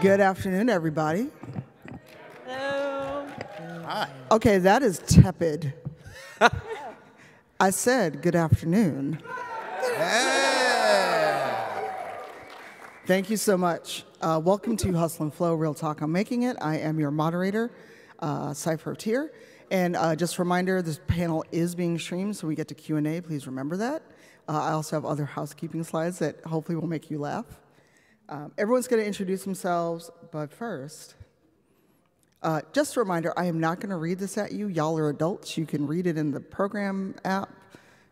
Good afternoon, everybody. Hello. Hi. Okay, that is tepid. I said good afternoon. Thank you so much. Uh, welcome to Hustle and Flow, Real Talk I'm Making It. I am your moderator, uh, Cypher Tier. And uh, just a reminder, this panel is being streamed, so we get to Q&A. Please remember that. Uh, I also have other housekeeping slides that hopefully will make you laugh. Um, everyone's going to introduce themselves, but first, uh, just a reminder, I am not going to read this at you. Y'all are adults. You can read it in the program app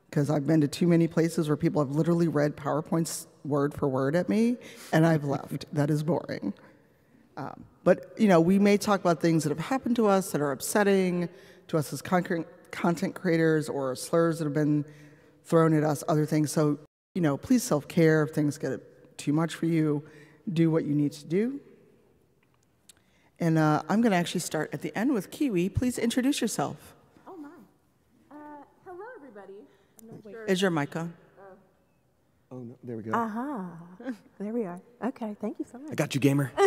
because I've been to too many places where people have literally read PowerPoints word for word at me, and I've left. that is boring. Um, but you know, we may talk about things that have happened to us that are upsetting to us as con- content creators, or slurs that have been thrown at us, other things. So you know, please self-care if things get too much for you. Do what you need to do. And uh, I'm going to actually start at the end with Kiwi. Please introduce yourself. Oh my. Uh, hello, everybody. I'm not sure. Is your mic on? Oh, no, there we go. Aha. There we are. Okay, thank you so much. I got you, gamer.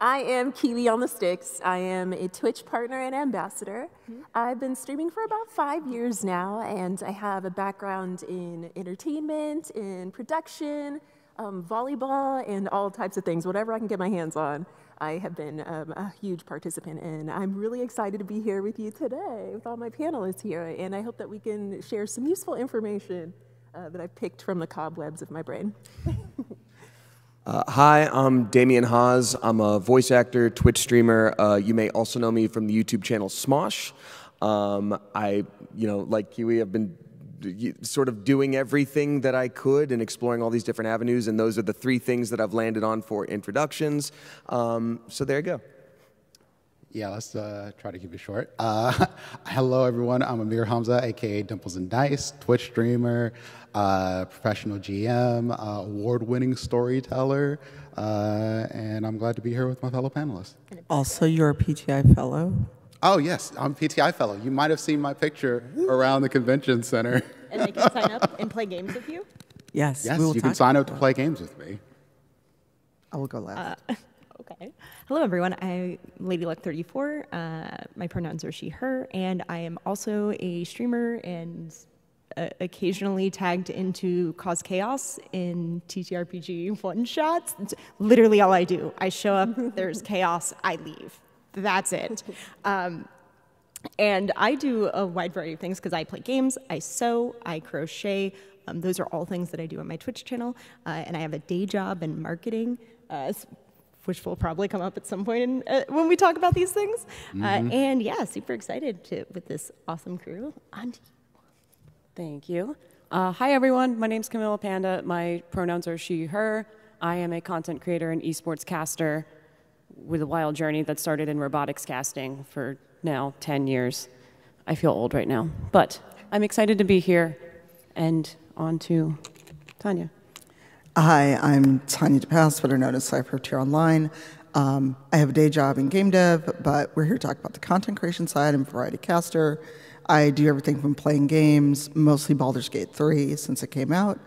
I am Kiwi on the Sticks. I am a Twitch partner and ambassador. I've been streaming for about five years now, and I have a background in entertainment, in production, um, volleyball, and all types of things. Whatever I can get my hands on, I have been um, a huge participant in. I'm really excited to be here with you today, with all my panelists here, and I hope that we can share some useful information uh, that I've picked from the cobwebs of my brain. Uh, hi, I'm Damien Haas. I'm a voice actor, Twitch streamer. Uh, you may also know me from the YouTube channel Smosh. Um, I, you know, like Kiwi, I've been sort of doing everything that I could and exploring all these different avenues, and those are the three things that I've landed on for introductions. Um, so there you go. Yeah, let's uh, try to keep it short. Uh, hello, everyone. I'm Amir Hamzah, aka Dimples and Dice, Twitch streamer, uh, professional GM, uh, award-winning storyteller, uh, and I'm glad to be here with my fellow panelists. Also, you're a PTI fellow. Oh yes, I'm PTI fellow. You might have seen my picture around the convention center. And they can sign up and play games with you? Yes, Yes, we will you can sign up to play games with me. I will go last. Okay. Hello, everyone. I'm Lady Luck 34. Uh, my pronouns are she, her, and I am also a streamer and uh, occasionally tagged into Cause Chaos in TTRPG one shots. It's literally all I do. I show up, there's chaos, I leave. That's it. Um, and I do a wide variety of things because I play games, I sew, I crochet. Um, those are all things that I do on my Twitch channel. Uh, and I have a day job in marketing, uh, which will probably come up at some point in, uh, when we talk about these things. Uh, and yeah, super excited to, with this awesome crew. On. Thank you. Uh, hi, everyone. My name's Camilla Panda. My pronouns are she, her. I am a content creator and esports caster with a wild journey that started in robotics casting for now 10 years. I feel old right now, but I'm excited to be here. And on to Tanya. Hi, I'm Tanya DePass, better known as Cypher Tier Online. Um, I have a day job in game dev, but we're here to talk about the content creation side. I'm a variety caster. I do everything from playing games, mostly Baldur's Gate 3 since it came out.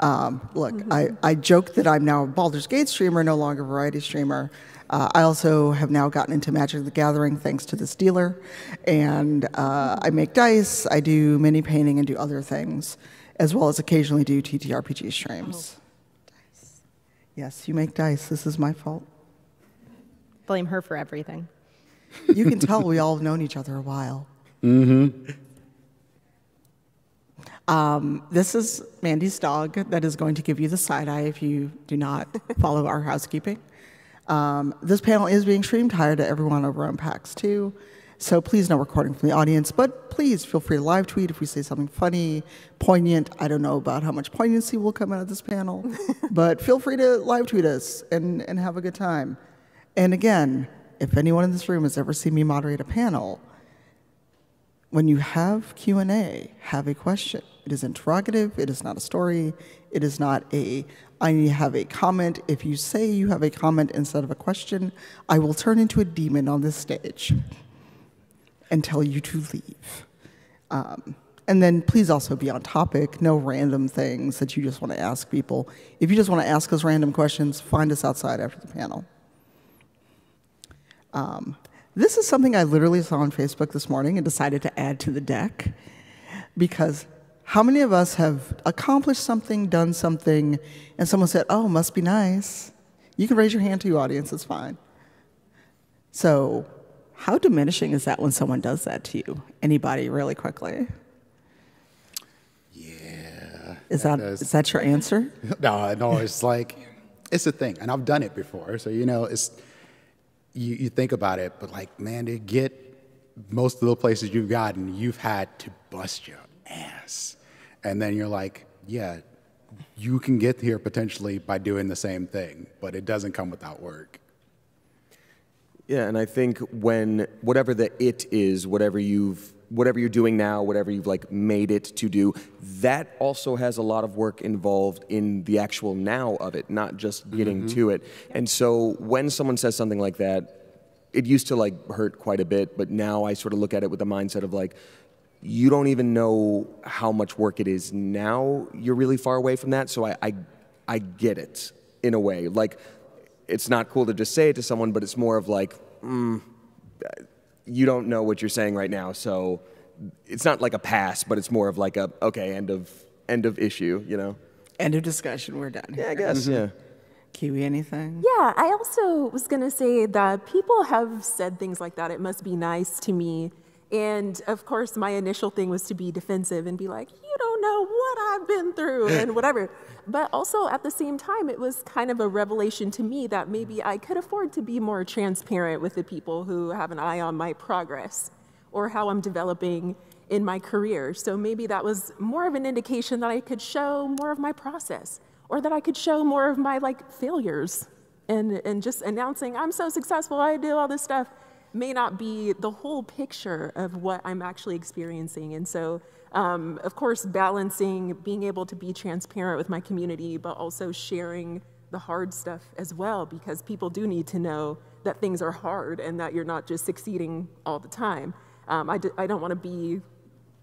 Um, look, I, I joke that I'm now a Baldur's Gate streamer, no longer a variety streamer. Uh, I also have now gotten into Magic the Gathering thanks to this dealer. And uh, I make dice, I do mini painting, and do other things, as well as occasionally do TTRPG streams. Dice. Yes, you make dice. This is my fault. Blame her for everything. You can tell we all have known each other a while. Mm-hmm. Um, this is Mandy's dog that is going to give you the side eye if you do not follow our housekeeping. Um, this panel is being streamed higher to everyone over on PAX 2, so please no recording from the audience, but please feel free to live tweet if we say something funny, poignant. I don't know about how much poignancy will come out of this panel, but feel free to live tweet us and, and have a good time. And again, if anyone in this room has ever seen me moderate a panel, when you have q&a have a question it is interrogative it is not a story it is not a i have a comment if you say you have a comment instead of a question i will turn into a demon on this stage and tell you to leave um, and then please also be on topic. No random things that you just want to ask people. If you just want to ask us random questions, find us outside after the panel. Um, this is something I literally saw on Facebook this morning and decided to add to the deck because how many of us have accomplished something, done something, and someone said, Oh, must be nice? You can raise your hand to your audience, it's fine. So, how diminishing is that when someone does that to you? Anybody, really quickly? Yeah. Is that, does- is that your answer? No, no, it's like it's a thing, and I've done it before. So you know, it's you, you think about it, but like, man, to get most of the places you've gotten, you've had to bust your ass, and then you're like, yeah, you can get here potentially by doing the same thing, but it doesn't come without work. Yeah, and I think when whatever the it is, whatever you've whatever you're doing now, whatever you've like made it to do, that also has a lot of work involved in the actual now of it, not just getting mm-hmm. to it. And so when someone says something like that, it used to like hurt quite a bit, but now I sort of look at it with the mindset of like you don't even know how much work it is now. You're really far away from that, so I I, I get it in a way. Like it's not cool to just say it to someone, but it's more of like, mm, you don't know what you're saying right now, so it's not like a pass, but it's more of like a okay, end of end of issue, you know? End of discussion, we're done. Yeah, I guess. Yeah. Kiwi, anything? Yeah, I also was going to say that people have said things like that. It must be nice to me. And of course, my initial thing was to be defensive and be like, you don't know what I've been through and whatever. But also at the same time, it was kind of a revelation to me that maybe I could afford to be more transparent with the people who have an eye on my progress or how I'm developing in my career. So maybe that was more of an indication that I could show more of my process or that I could show more of my like failures and, and just announcing I'm so successful, I do all this stuff may not be the whole picture of what I'm actually experiencing. And so, um, of course, balancing being able to be transparent with my community, but also sharing the hard stuff as well, because people do need to know that things are hard and that you're not just succeeding all the time. Um, I, d- I don't want to be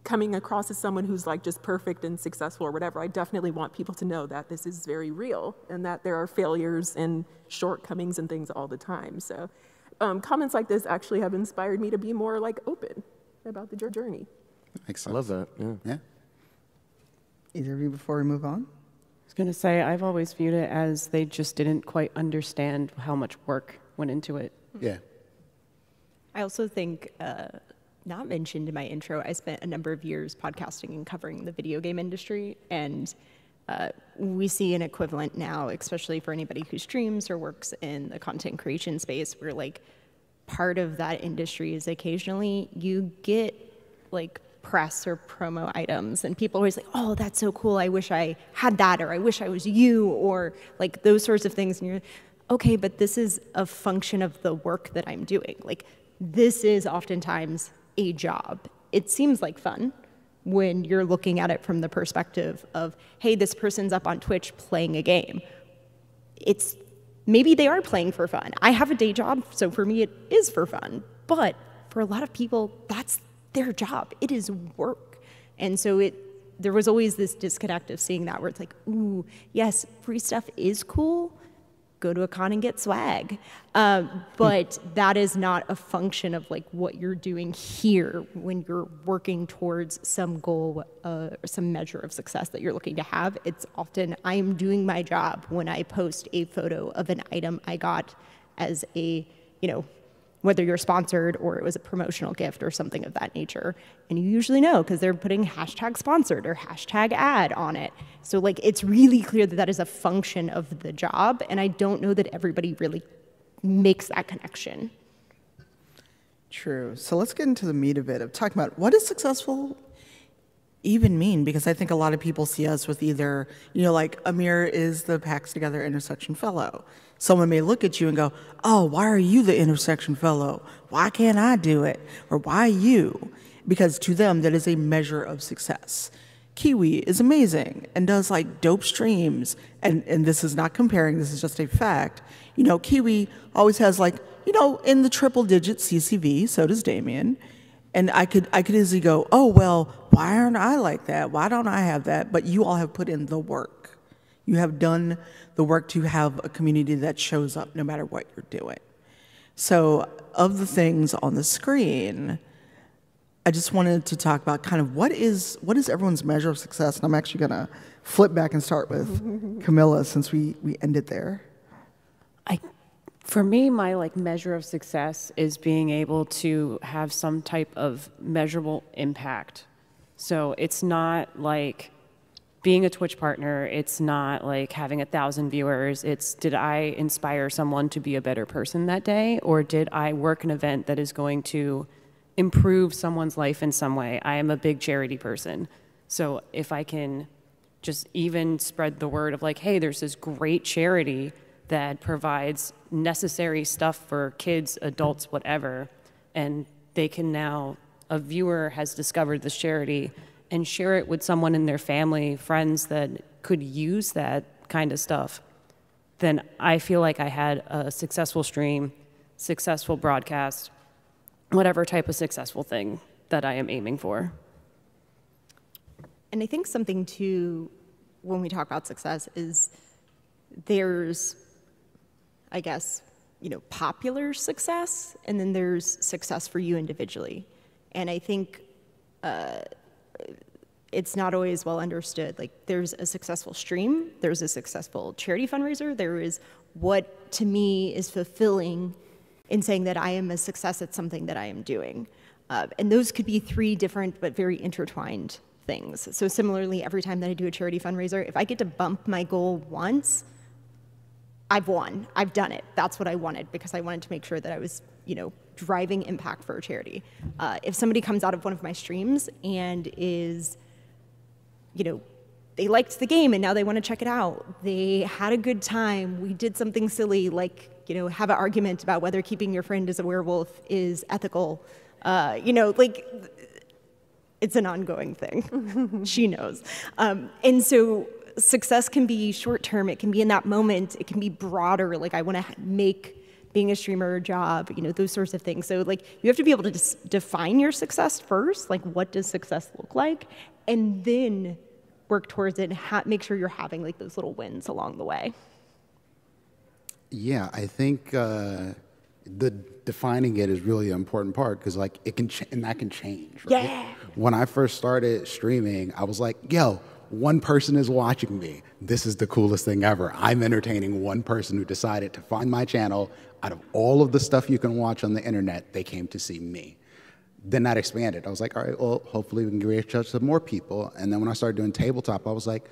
coming across as someone who's like just perfect and successful or whatever. I definitely want people to know that this is very real and that there are failures and shortcomings and things all the time. So um, comments like this actually have inspired me to be more like open about the jour- journey. Makes I love that. Yeah. Yeah. Either of you before we move on? I was going to say, I've always viewed it as they just didn't quite understand how much work went into it. Yeah. I also think, uh, not mentioned in my intro, I spent a number of years podcasting and covering the video game industry, and uh, we see an equivalent now, especially for anybody who streams or works in the content creation space, where like part of that industry is occasionally you get like press or promo items and people always like oh that's so cool. I wish i had that or i wish i was you or like those sorts of things. And you're okay but this is a function of the work that i'm doing. Like this is oftentimes a job. It seems like fun when you're looking at it from the perspective of hey this person's up on twitch playing a game it's maybe they are playing for fun. I have a day job, so for me it is for fun. But for a lot of people, that's their job. It is work. And so it there was always this disconnect of seeing that where it's like, ooh, yes, free stuff is cool. Go to a con and get swag. Um, but that is not a function of like what you're doing here when you're working towards some goal, uh, or some measure of success that you're looking to have. It's often I'm doing my job when I post a photo of an item I got as a, you know, whether you're sponsored or it was a promotional gift or something of that nature. And you usually know because they're putting hashtag sponsored or hashtag ad on it. So, like, it's really clear that that is a function of the job. And I don't know that everybody really makes that connection. True. So let's get into the meat of it of talking about what does successful even mean? Because I think a lot of people see us with either, you know, like Amir is the PAX Together Intersection Fellow. Someone may look at you and go, oh, why are you the Intersection Fellow? Why can't I do it? Or why you? Because to them, that is a measure of success. Kiwi is amazing and does like dope streams. And, and this is not comparing, this is just a fact. You know, Kiwi always has like, you know, in the triple digit CCV, so does Damien. And I could I could easily go, oh well, why aren't I like that? Why don't I have that? But you all have put in the work. You have done the work to have a community that shows up no matter what you're doing. So, of the things on the screen, I just wanted to talk about kind of what is what is everyone's measure of success, and I'm actually gonna flip back and start with Camilla since we we ended there. I, for me, my like measure of success is being able to have some type of measurable impact. So it's not like being a Twitch partner. It's not like having a thousand viewers. It's did I inspire someone to be a better person that day, or did I work an event that is going to improve someone's life in some way. I am a big charity person. So if I can just even spread the word of like, hey, there's this great charity that provides necessary stuff for kids, adults, whatever, and they can now, a viewer has discovered this charity and share it with someone in their family, friends that could use that kind of stuff, then I feel like I had a successful stream, successful broadcast, whatever type of successful thing that I am aiming for. And I think something too, when we talk about success, is there's, I guess, you know, popular success, and then there's success for you individually. And I think uh, it's not always well understood. Like, there's a successful stream, there's a successful charity fundraiser, there is what to me is fulfilling in saying that I am a success at something that I am doing. Uh, and those could be three different but very intertwined things. So similarly, every time that I do a charity fundraiser, if I get to bump my goal once, I've won. I've done it. That's what I wanted because I wanted to make sure that I was, you know, driving impact for a charity. Uh, if somebody comes out of one of my streams and is, you know, they liked the game and now they want to check it out. They had a good time. We did something silly like you know, have an argument about whether keeping your friend as a werewolf is ethical. Uh, you know, like it's an ongoing thing. she knows. Um, and so success can be short term, it can be in that moment, it can be broader. Like, I want to make being a streamer job, you know, those sorts of things. So, like, you have to be able to define your success first. Like, what does success look like? And then work towards it and make sure you're having like those little wins along the way. Yeah, I think uh, the defining it is really an important part because like it can ch- and that can change. Right? Yeah. When I first started streaming, I was like, "Yo, one person is watching me. This is the coolest thing ever. I'm entertaining one person who decided to find my channel. Out of all of the stuff you can watch on the internet, they came to see me." Then that expanded. I was like, "All right, well, hopefully we can reach out to more people." And then when I started doing tabletop, I was like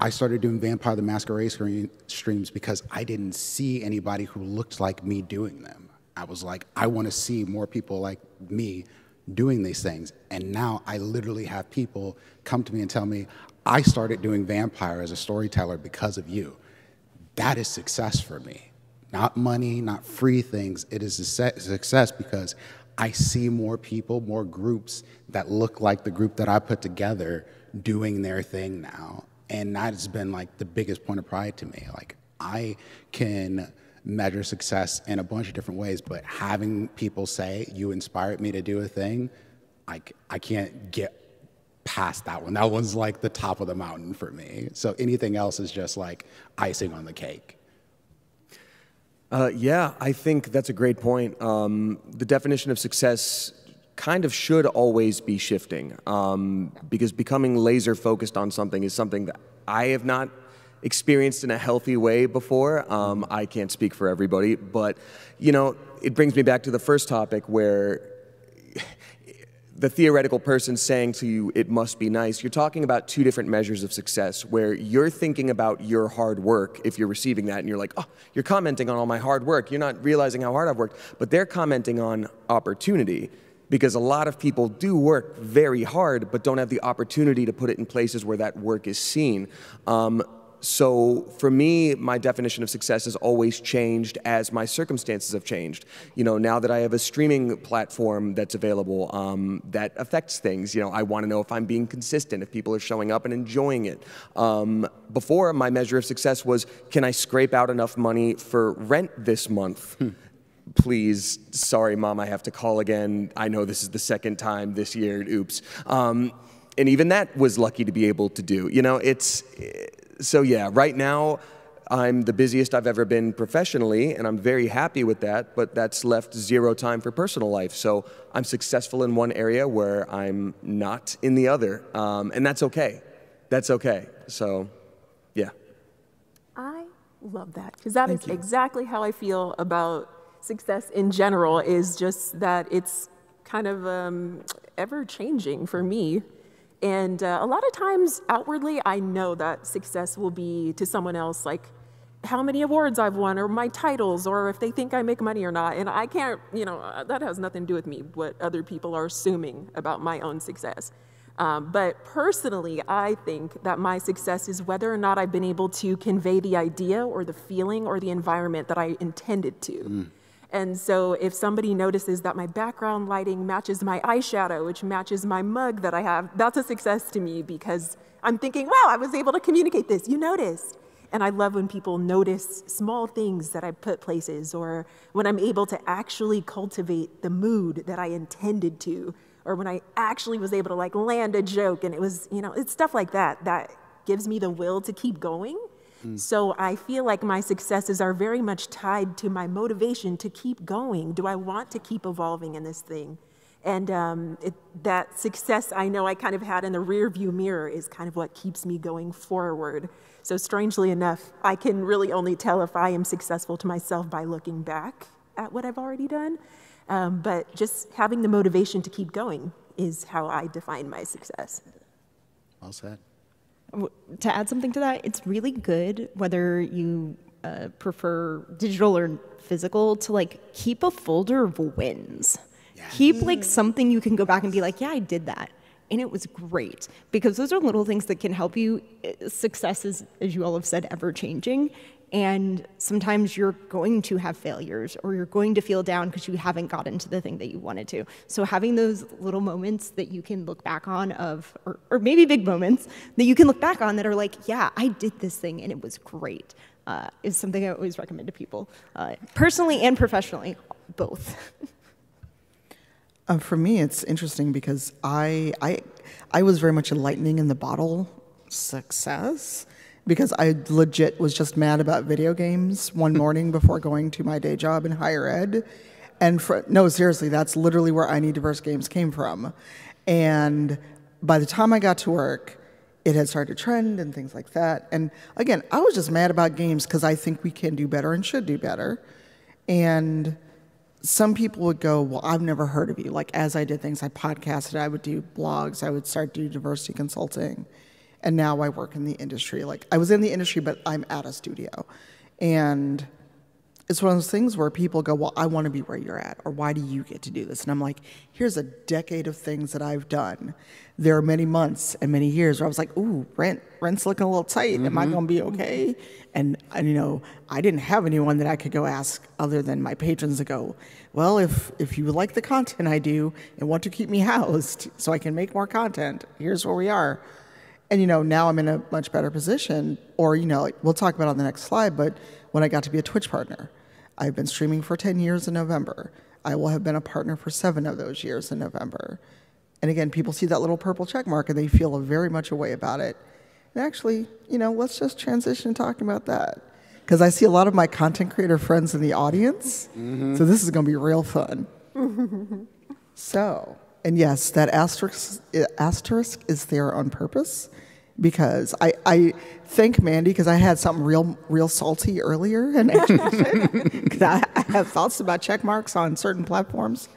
I started doing Vampire the Masquerade screen, streams because I didn't see anybody who looked like me doing them. I was like, I want to see more people like me doing these things. And now I literally have people come to me and tell me, I started doing Vampire as a storyteller because of you. That is success for me. Not money, not free things. It is a success because I see more people, more groups that look like the group that I put together doing their thing now and that has been like the biggest point of pride to me. Like I can measure success in a bunch of different ways, but having people say you inspired me to do a thing, I, I can't get past that one. That one's like the top of the mountain for me. So anything else is just like icing on the cake. Uh, yeah, I think that's a great point. Um, the definition of success kind of should always be shifting um, because becoming laser focused on something is something that I have not experienced in a healthy way before. Um, I can't speak for everybody, but you know, it brings me back to the first topic where the theoretical person saying to you, it must be nice, you're talking about two different measures of success where you're thinking about your hard work if you're receiving that and you're like, oh, you're commenting on all my hard work. You're not realizing how hard I've worked, but they're commenting on opportunity because a lot of people do work very hard but don't have the opportunity to put it in places where that work is seen. Um, so for me, my definition of success has always changed as my circumstances have changed. You know, now that I have a streaming platform that's available um, that affects things, you know, I want to know if I'm being consistent, if people are showing up and enjoying it. Um, before, my measure of success was, can I scrape out enough money for rent this month? Hmm please, sorry, mom, I have to call again. I know this is the second time this year. Oops. Um, and even that was lucky to be able to do. You know, it's so yeah. Right now, I'm the busiest I've ever been professionally, and I'm very happy with that. But that's left zero time for personal life. So I'm successful in one area where I'm not in the other, um, and that's okay. That's okay. So, yeah. I love that because that is exactly how I feel about success in general. Is just that it's kind of um, ever changing for me. And uh, a lot of times, outwardly, I know that success will be to someone else like how many awards I've won or my titles or if they think I make money or not. And I can't, you know, uh, that has nothing to do with me, what other people are assuming about my own success. Um, but personally, I think that my success is whether or not I've been able to convey the idea or the feeling or the environment that I intended to. And so if somebody notices that my background lighting matches my eyeshadow, which matches my mug that I have, that's a success to me because I'm thinking, wow, I was able to communicate this. You noticed. And I love when people notice small things that I put places or when I'm able to actually cultivate the mood that I intended to or when I actually was able to like land a joke and it was, you know, it's stuff like that that gives me the will to keep going. So I feel like my successes are very much tied to my motivation to keep going. Do I want to keep evolving in this thing? And um, it, that success I know I kind of had in the rear view mirror is kind of what keeps me going forward. So strangely enough, I can really only tell if I am successful to myself by looking back at what I've already done. Um, but just having the motivation to keep going is how I define my success. Well said. To add something to that, it's really good whether you uh, prefer digital or physical to like keep a folder of wins. Keep like something you can go back and be like, yeah, I did that. And it was great because those are little things that can help you. Uh, Success is, as you all have said, ever changing. And sometimes you're going to have failures or you're going to feel down because you haven't gotten to the thing that you wanted to. So having those little moments that you can look back on of, or, or maybe big moments that you can look back on that are like, yeah, I did this thing and it was great, uh, is something I always recommend to people, uh, personally and professionally, both. Um, for me, it's interesting because I, I, I was very much a lightning in the bottle success because I legit was just mad about video games one morning before going to my day job in higher ed. And for, no, seriously, that's literally where I Need Diverse Games came from. And by the time I got to work, it had started to trend and things like that. And again, I was just mad about games because I think we can do better and should do better. And some people would go, Well, I've never heard of you. Like, as I did things, I podcasted, I would do blogs, I would start do diversity consulting. And now I work in the industry. Like, I was in the industry, but I'm at a studio. And it's one of those things where people go, Well, I want to be where you're at, or why do you get to do this? And I'm like, Here's a decade of things that I've done. There are many months and many years where I was like, Ooh, rent, rent's looking a little tight. Am I mm-hmm. going to be okay? And, and, you know, I didn't have anyone that I could go ask other than my patrons to go, Well, if, if you like the content I do and want to keep me housed so I can make more content, here's where we are. And you know, now I'm in a much better position. Or you know, like, we'll talk about it on the next slide. But when I got to be a Twitch partner, I've been streaming for 10 years in November. I will have been a partner for seven of those years in November. And again, people see that little purple check mark and they feel very much a way about it. And actually, you know, let's just transition talking about that. Because I see a lot of my content creator friends in the audience. Mm-hmm. So this is going to be real fun. So, and yes, that asterisk, asterisk is there on purpose because I, I thank Mandy because I had something real real salty earlier and because I, I have thoughts about check marks on certain platforms.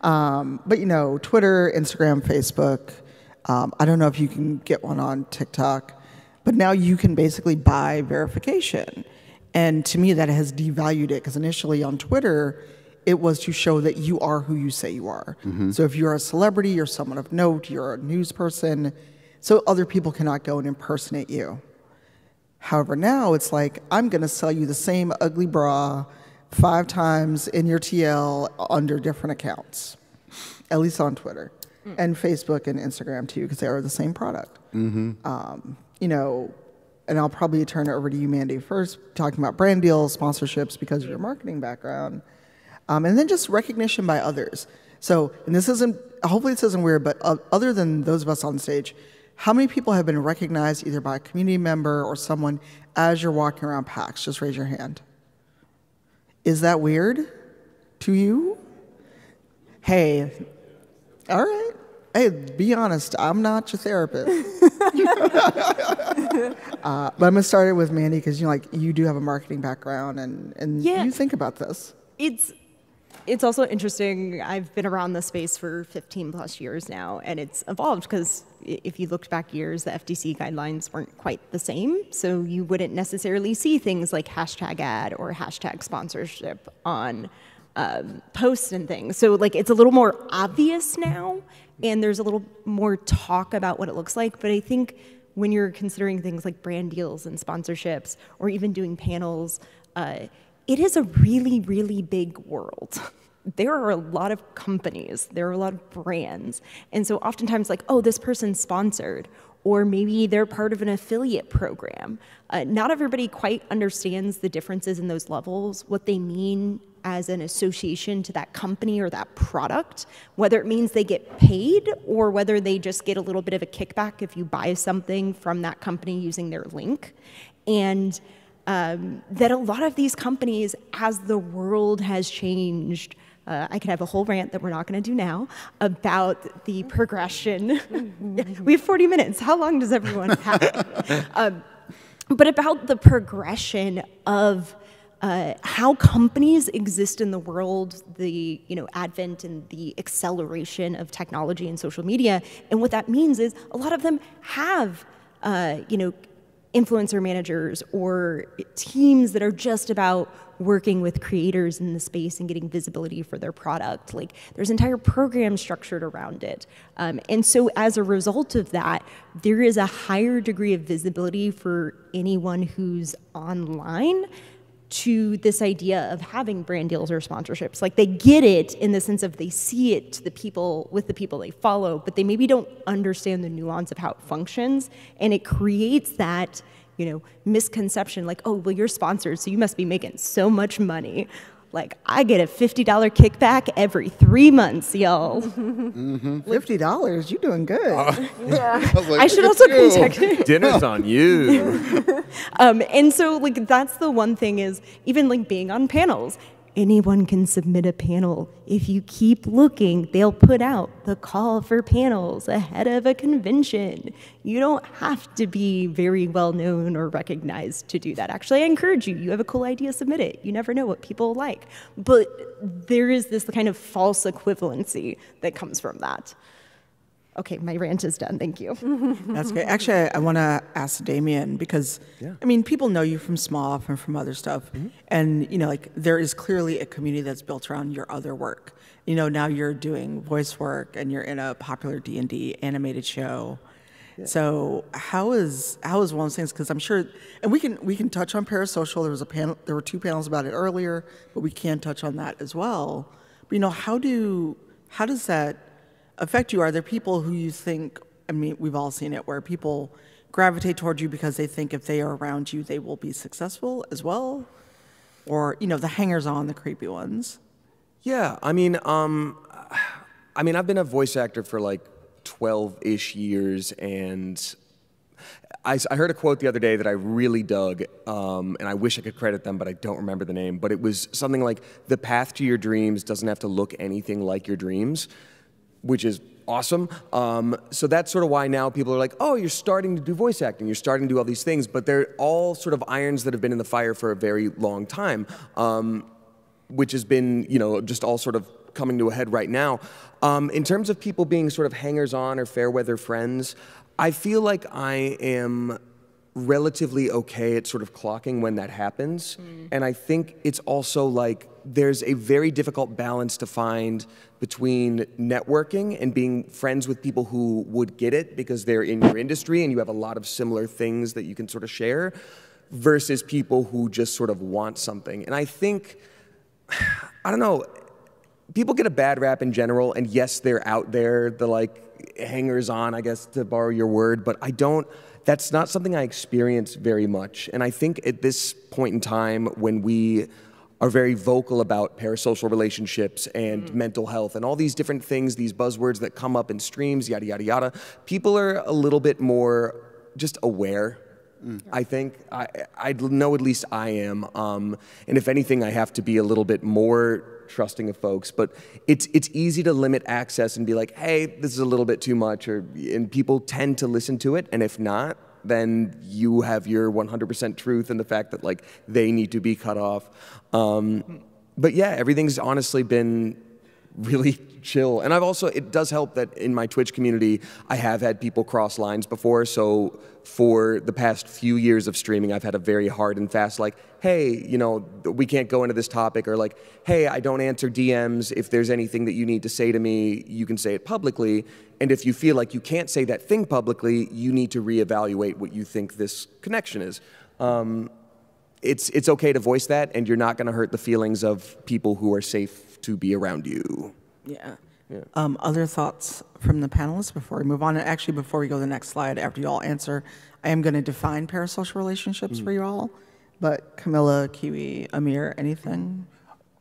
Um, but you know, Twitter, Instagram, Facebook. Um, I don't know if you can get one on TikTok, but now you can basically buy verification. And to me, that has devalued it because initially on Twitter, it was to show that you are who you say you are. Mm-hmm. So if you're a celebrity, you're someone of note, you're a news person, so other people cannot go and impersonate you. However, now it's like, I'm going to sell you the same ugly bra five times in your TL under different accounts, at least on Twitter mm. and Facebook and Instagram too, because they are the same product. Mm-hmm. Um, you know, and I'll probably turn it over to you, Mandy, first, talking about brand deals, sponsorships, because of your marketing background. Um, and then just recognition by others. So, and this isn't, hopefully this isn't weird, but uh, other than those of us on stage, how many people have been recognized either by a community member or someone as you're walking around PAX? Just raise your hand. Is that weird to you? Hey, all right. Hey, be honest, I'm not your therapist. uh, but I'm gonna start it with Mandy because you know, like you do have a marketing background and and Yeah. you think about this. It's it's also interesting. I've been around the space for 15 plus years now, and it's evolved because if you looked back years, the FTC guidelines weren't quite the same. So you wouldn't necessarily see things like hashtag ad or hashtag sponsorship on um, posts and things. So like it's a little more obvious now, and there's a little more talk about what it looks like. But I think when you're considering things like brand deals and sponsorships, or even doing panels. Uh, it is a really, really big world. There are a lot of companies, there are a lot of brands. And so oftentimes, like, oh, this person's sponsored, or maybe they're part of an affiliate program. Uh, not everybody quite understands the differences in those levels, what they mean as an association to that company or that product, whether it means they get paid or whether they just get a little bit of a kickback if you buy something from that company using their link. And um, that a lot of these companies, as the world has changed, uh, I could have a whole rant that we're not going to do now about the progression. we have 40 minutes. How long does everyone have? um, but about the progression of uh, how companies exist in the world, the you know advent and the acceleration of technology and social media, and what that means is a lot of them have uh, you know influencer managers or teams that are just about working with creators in the space and getting visibility for their product. Like there's entire programs structured around it. Um, and so as a result of that, there is a higher degree of visibility for anyone who's online to this idea of having brand deals or sponsorships. Like they get it in the sense of they see it to the people with the people they follow, but they maybe don't understand the nuance of how it functions. And it creates that, you know, misconception like, oh, well, you're sponsored, so you must be making so much money. Like I get a $50 kickback every three months, y'all. Mm-hmm. Fifty dollars, you're doing good. Yeah. was like, I should also at you." contact Dinner's on you. Um, and so, like, that's the one thing is even like being on panels. Anyone can submit a panel. If you keep looking, they'll put out the call for panels ahead of a convention. You don't have to be very well known or recognized to do that. Actually, I encourage you. You have a cool idea, submit it. You never know what people like. But there is this kind of false equivalency that comes from that. Okay, my rant is done. Thank you. That's great. Actually, I, I want to ask Damien because I mean, people know you from Smosh and from other stuff, mm-hmm. and you know, like there is clearly a community that's built around your other work. You know, now you're doing voice work and you're in a popular D and D animated show. So how is how is one of those things? Because I'm sure, and we can we can touch on parasocial. There was a panel. There were two panels about it earlier, but we can touch on that as well. But you know, how do how does that affect you? Are there people who you think? I mean, we've all seen it where people gravitate towards you because they think if they are around you, they will be successful as well, or you know, the hangers-on, the creepy ones. Yeah, I mean, um, I mean, I've been a voice actor for like 12-ish years, and I heard a quote the other day that I really dug, um, and I wish I could credit them, but I don't remember the name. But it was something like, "The path to your dreams doesn't have to look anything like your dreams," which is awesome. Um, so that's sort of why now people are like, "Oh, you're starting to do voice acting. You're starting to do all these things," but they're all sort of irons that have been in the fire for a very long time. Um, which has been, you know, just all sort of coming to a head right now. Um, in terms of people being sort of hangers on or fair weather friends, I feel like I am relatively okay at sort of clocking when that happens. Mm. And I think it's also like there's a very difficult balance to find between networking and being friends with people who would get it because they're in your industry and you have a lot of similar things that you can sort of share versus people who just sort of want something. And I think I don't know. People get a bad rap in general, and yes, they're out there, the like hangers on, I guess, to borrow your word, but I don't, that's not something I experience very much. And I think at this point in time, when we are very vocal about parasocial relationships and mm. mental health and all these different things, these buzzwords that come up in streams, yada, yada, yada. People are a little bit more just aware. I think I, I know at least I am, um, and if anything, I have to be a little bit more trusting of folks. But it's it's easy to limit access and be like, hey, this is a little bit too much, or and people tend to listen to it, and if not, then you have your 100% truth and the fact that like they need to be cut off. Um, but yeah, everything's honestly been really chill. And I've also, it does help that in my Twitch community, I have had people cross lines before. So for the past few years of streaming, I've had a very hard and fast, like, hey, you know, we can't go into this topic, or like, hey, I don't answer DMs. If there's anything that you need to say to me, you can say it publicly. And if you feel like you can't say that thing publicly, you need to reevaluate what you think this connection is. Um, it's, it's okay to voice that, and you're not going to hurt the feelings of people who are safe to be around you. Yeah. Um, other thoughts from the panelists before we move on? And actually, before we go to the next slide, after you all answer, I am going to define parasocial relationships for you all. But Camilla, Kiwi, Amir, anything?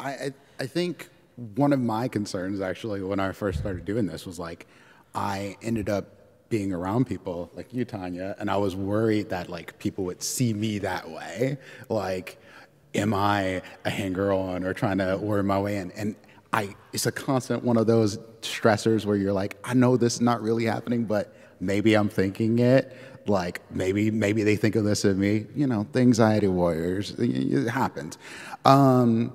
I, I, I think one of my concerns actually when I first started doing this was like I ended up being around people like you, Tanya, and I was worried that like people would see me that way. Like, am I a hanger on or trying to worry my way in? And I it's a constant one of those stressors where you're like, I know this is not really happening, but maybe I'm thinking it. Like maybe maybe they think of this of me. You know, the anxiety warriors. It happens. Um,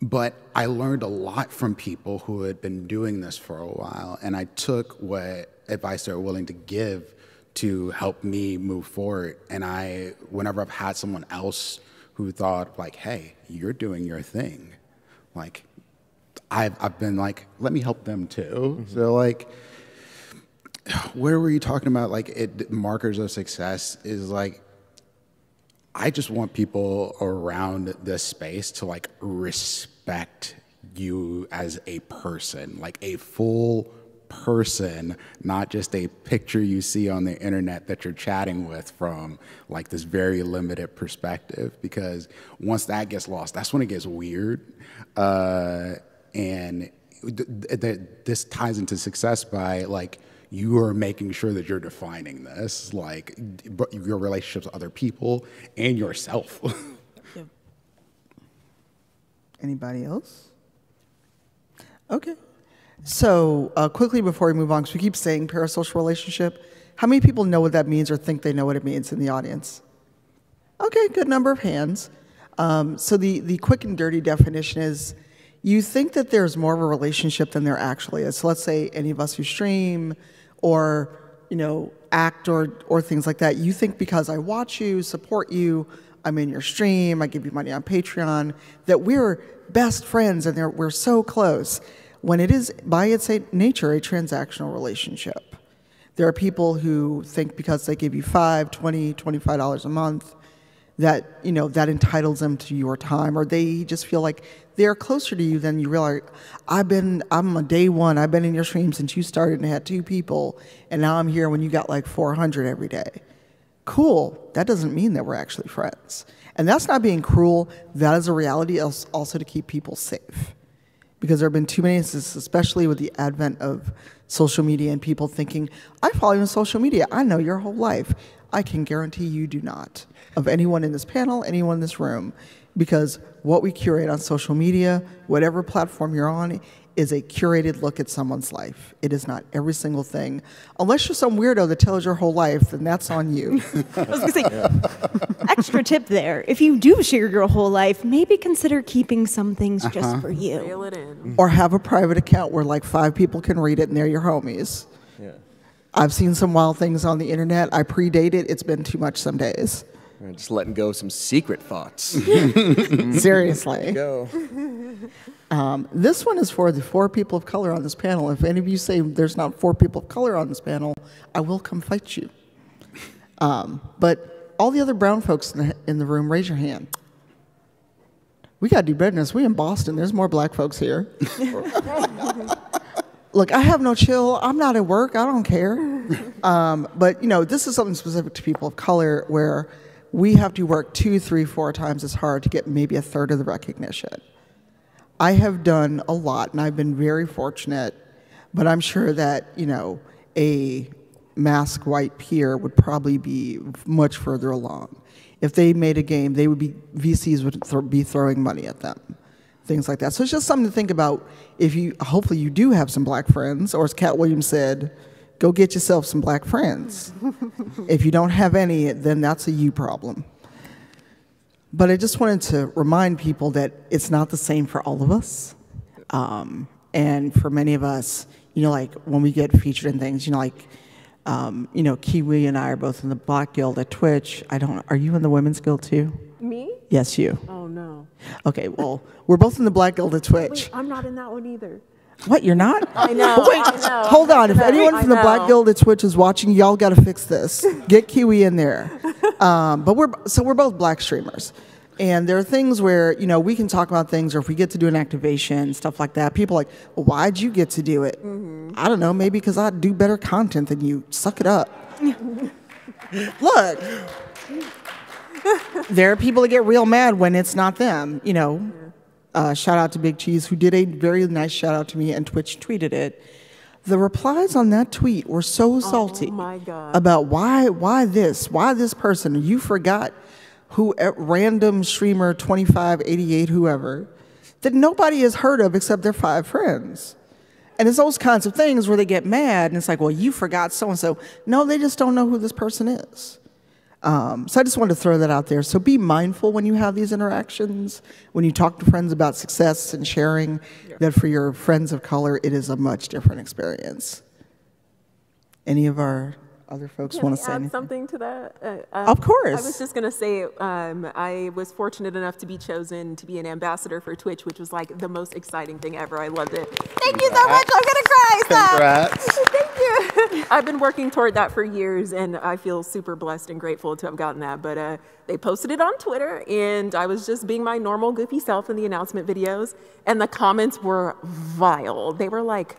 but I learned a lot from people who had been doing this for a while, and I took what advice they were willing to give to help me move forward. And I, whenever I've had someone else who thought like, "Hey, you're doing your thing," like I've I've been like, "Let me help them too." Mm-hmm. So like, where were you talking about? Like, it markers of success is like I just want people around this space to like respect you as a person, like a full person, not just a picture you see on the internet that you're chatting with from like this very limited perspective. Because once that gets lost, that's when it gets weird. Uh, and th- th- this ties into success by like you are making sure that you're defining this, like your relationships with other people and yourself. Anybody else? Okay. So, uh, quickly before we move on, because we keep saying parasocial relationship, how many people know what that means or think they know what it means in the audience? Okay, good number of hands. Um, so, the, the quick and dirty definition is you think that there's more of a relationship than there actually is. So, let's say any of us who stream or you know act or, or things like that, you think because I watch you, support you, I'm in your stream, I give you money on Patreon, that we're best friends and we're so close. When it is, by its nature, a transactional relationship. There are people who think because they give you five, twenty, twenty-five dollars a month, that you know that entitles them to your time, or they just feel like they're closer to you than you realize. I've been, I'm a day one. I've been in your stream since you started and had two people, and now I'm here when you got like 400 every day cool, that doesn't mean that we're actually friends. And that's not being cruel, that is a reality also to keep people safe. Because there have been too many instances, especially with the advent of social media and people thinking, I follow you on social media, I know your whole life. I can guarantee you do not. Of anyone in this panel, anyone in this room. Because what we curate on social media, whatever platform you're on, is a curated look at someone's life. It is not every single thing. Unless you're some weirdo that tells your whole life, then that's on you. I was gonna say, extra tip there. If you do share your whole life, maybe consider keeping some things just uh-huh. for you. Reel it in. Mm-hmm. or have a private account where like five people can read it and they're your homies. Yeah. I've seen some wild things on the internet. I predate it. It's been too much some days. Just letting go of some secret thoughts. Seriously. go. Um, this one is for the four people of color on this panel. If any of you say there's not four people of color on this panel, I will come fight you. Um, but all the other brown folks in the, in the room, raise your hand. We got to do better than this. We in Boston. There's more black folks here. Look, I have no chill. I'm not at work. I don't care. Um, but you know, this is something specific to people of color, where we have to work two, three, four times as hard to get maybe a third of the recognition. I have done a lot, and I've been very fortunate, but I'm sure that, you know, a mask white peer would probably be much further along. If they made a game, they would be, VCs would th- be throwing money at them, things like that. So it's just something to think about if you, hopefully you do have some black friends, or as Katt Williams said, go get yourself some black friends. if you don't have any, then that's a you problem. But I just wanted to remind people that it's not the same for all of us. Um, and for many of us, you know, like when we get featured in things, you know, like, um, you know, Kiwi and I are both in the Black Guild at Twitch. I don't, are you in the Women's Guild too? Me? Yes, you. Oh no. Okay, well, we're both in the Black Guild at Twitch. Wait, I'm not in that one either. What, you're not? I know. Wait, I know. hold on. If anyone from the Black at Twitch is watching, y'all got to fix this. Get Kiwi in there. Um, but we're so we're both black streamers, and there are things where you know we can talk about things, or if we get to do an activation, stuff like that. People are like, well, why'd you get to do it? I don't know. Maybe because I do better content than you. Suck it up. Look. there are people that get real mad when it's not them. You know, uh, shout out to Big Cheese, who did a very nice shout out to me, and Twitch tweeted it. The replies on that tweet were so salty my God. about why, why this, why this person. You forgot who uh, random streamer 2588 whoever that nobody has heard of except their five friends. And it's those kinds of things where they get mad and it's like, well, you forgot so and so. No, they just don't know who this person is. Um, so I just wanted to throw that out there. So be mindful when you have these interactions, when you talk to friends about success and sharing, that for your friends of color, it is a much different experience. Any of our other folks Can want to say add anything? something to that? Uh, uh, Of course. I was just gonna say um, I was fortunate enough to be chosen to be an ambassador for Twitch, which was like the most exciting thing ever. I loved it. Thank you so much. I'm gonna cry. Stop. Congrats. Thank you. I've been working toward that for years, and I feel super blessed and grateful to have gotten that. But uh, they posted it on Twitter, and I was just being my normal goofy self in the announcement videos, and the comments were vile. They were like,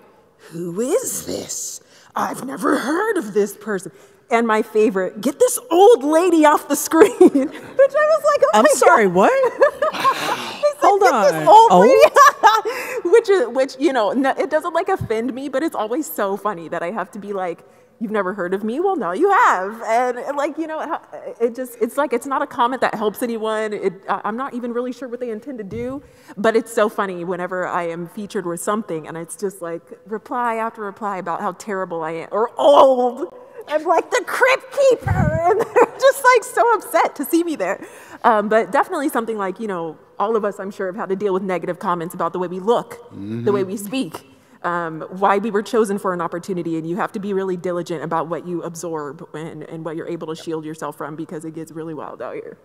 "Who is this? I've never heard of this person." And my favorite, get this old lady off the screen. Which I was like, oh I'm sorry, God. what? Hold on. This old Old? lady. which is, which you know, it doesn't like offend me, but it's always so funny that I have to be like, "You've never heard of me? Well, no, you have." And, and, like you know, it just it's like it's not a comment that helps anyone. It, I'm not even really sure what they intend to do, but it's so funny whenever I am featured with something, and it's just like reply after reply about how terrible I am or old. I'm like the crypt keeper, and they're just like so upset to see me there. Um, but definitely something like you know, all of us, I'm sure, have had to deal with negative comments about the way we look, the way we speak, um, why we were chosen for an opportunity, and you have to be really diligent about what you absorb and, and what you're able to shield yourself from because it gets really wild out here.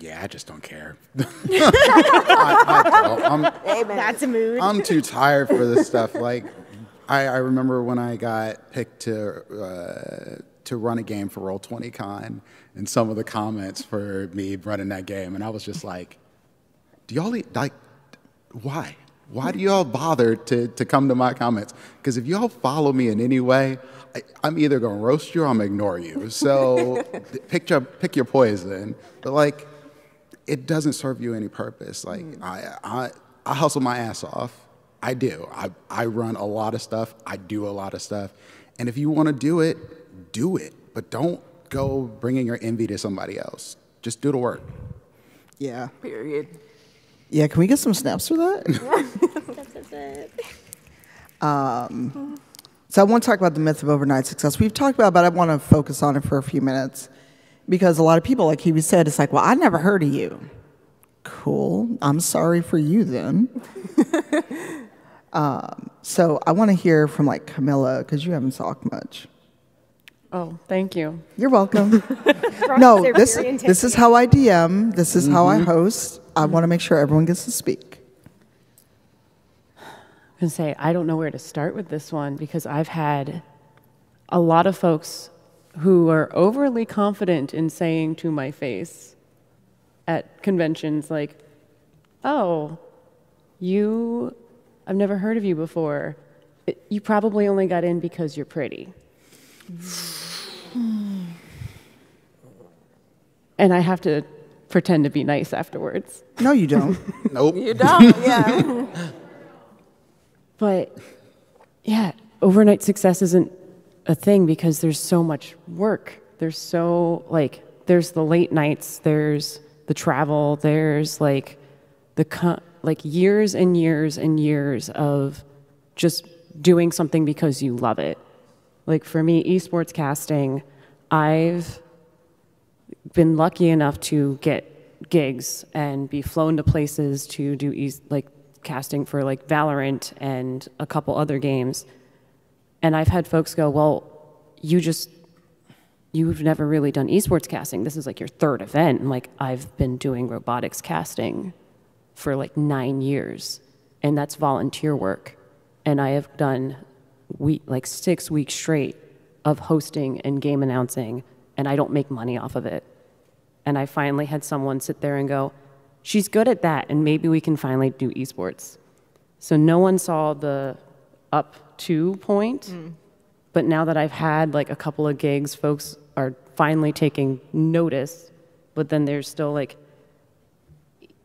Yeah, I just don't care. I, I don't. I'm, That's a mood. I'm too tired for this stuff. Like, I, I remember when I got picked to uh, to run a game for Roll Twenty Con, and some of the comments for me running that game, and I was just like, "Do y'all eat, like, why? Why do y'all bother to to come to my comments? Because if y'all follow me in any way." I, I'm either gonna roast you or I'm gonna ignore you. So pick your pick your poison. But like, it doesn't serve you any purpose. Like mm. I, I, I hustle my ass off. I do. I, I run a lot of stuff. I do a lot of stuff. And if you want to do it, do it. But don't go bringing your envy to somebody else. Just do the work. Yeah. Period. Yeah, can we get some snaps for that? Um, so I want to talk about the myth of overnight success. We've talked about, it, but I want to focus on it for a few minutes because a lot of people, like he said, it's like, well, I never heard of you. Cool. I'm sorry for you then. um, so I want to hear from like Camilla because you haven't talked much. Oh, thank you. You're welcome. no, this this is how I DM. This is how Mm-hmm. I host. I want to make sure everyone gets to speak. I can say I don't know where to start with this one because I've had a lot of folks who are overly confident in saying to my face at conventions like, "Oh, you I've never heard of you before. It- You probably only got in because you're pretty." and I have to pretend to be nice afterwards. No, you don't. Nope. You don't, yeah. But yeah, overnight success isn't a thing because there's so much work. There's so like there's the late nights, there's the travel, there's like the co- like years and years and years of just doing something because you love it. Like for me, esports casting, I've been lucky enough to get gigs and be flown to places to do like casting for like Valorant and a couple other games. And I've had folks go, "Well, you just you've never really done esports casting. This is like your third event." And like I've been doing robotics casting for like 9 years, and that's volunteer work. And I have done week like 6 weeks straight of hosting and game announcing, and I don't make money off of it. And I finally had someone sit there and go, She's good at that, and maybe we can finally do esports. So no one saw the up to point, mm. but now that I've had like a couple of gigs, folks are finally taking notice, but then there's still like,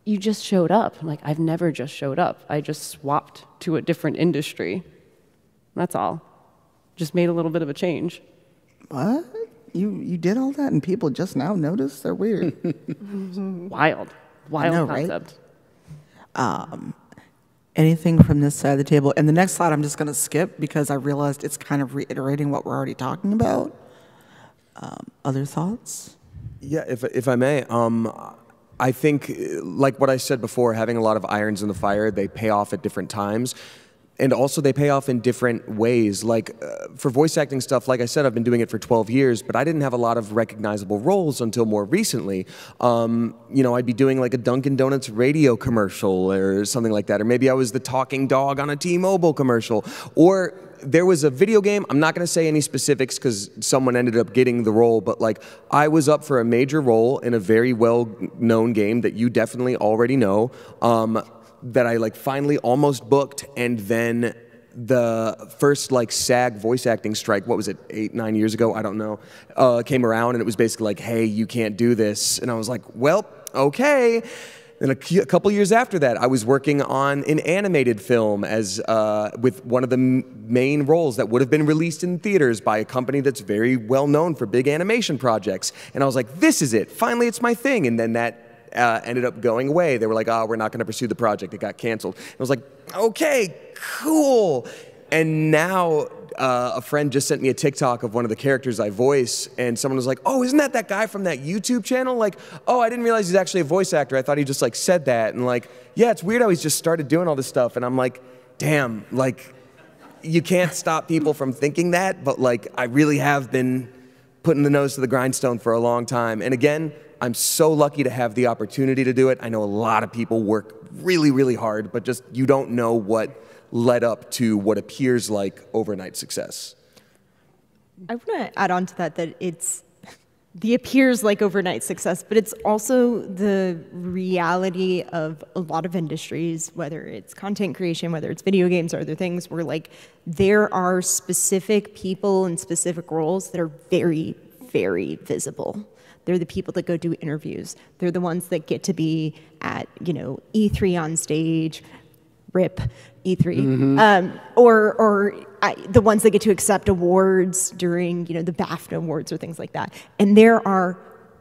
you just showed up. I'm like, I've never just showed up. I just swapped to a different industry. That's all. Just made a little bit of a change. what? You you did all that, and people just now notice? They're weird. Wild. Wild know, right? concept. Anything from this side of the table? And the next slide, I'm just going to skip because I realized it's kind of reiterating what we're already talking about. Um, other thoughts? Yeah, if, if I may, um, I think, uh, like what I said before, having a lot of irons in the fire, they pay off at different times. And also, they pay off in different ways. Like uh, for voice acting stuff, like I said, I've been doing it for 12 years, but I didn't have a lot of recognizable roles until more recently. Um, you know, I'd be doing like a Dunkin' Donuts radio commercial or something like that, or maybe I was the talking dog on a T-Mobile commercial, or there was a video game. I'm not going to say any specifics because someone ended up getting the role, but like I was up for a major role in a very well-known game that you definitely already know. Um, that I like finally almost booked, and then the first like SAG voice acting strike, what was it, eight, nine years ago? I don't know, uh, came around and it was basically like, hey, you can't do this. And I was like, well, okay. Then a, a couple years after that, I was working on an animated film as uh, with one of the main roles that would have been released in theaters by a company that's very well known for big animation projects. And I was like, this is it. Finally, it's my thing. And then that uh, ended up going away. They were like, oh, we're not going to pursue the project. It got canceled. I was like, okay, cool. And now uh, a friend just sent me a TikTok of one of the characters I voice, and someone was like, oh, isn't that that guy from that YouTube channel? Like, oh, I didn't realize he's actually a voice actor. I thought he just like said that. And like, yeah, it's weird how he's just started doing all this stuff. And I'm like, damn, like, you can't stop people from thinking that, but like, I really have been putting the nose to the grindstone for a long time. And again, I'm so lucky to have the opportunity to do it. I know a lot of people work really, really hard, but just you don't know what led up to what appears like overnight success. I want to add on to that that it's the appears like overnight success, but it's also the reality of a lot of industries, whether it's content creation, whether it's video games or other things, where like there are specific people and specific roles that are very, very visible. They're the people that go do interviews. They're the ones that get to be at, you know, E3 on stage, rip E3, um, or or I, the ones that get to accept awards during you know the BAFTA awards or things like that. And there are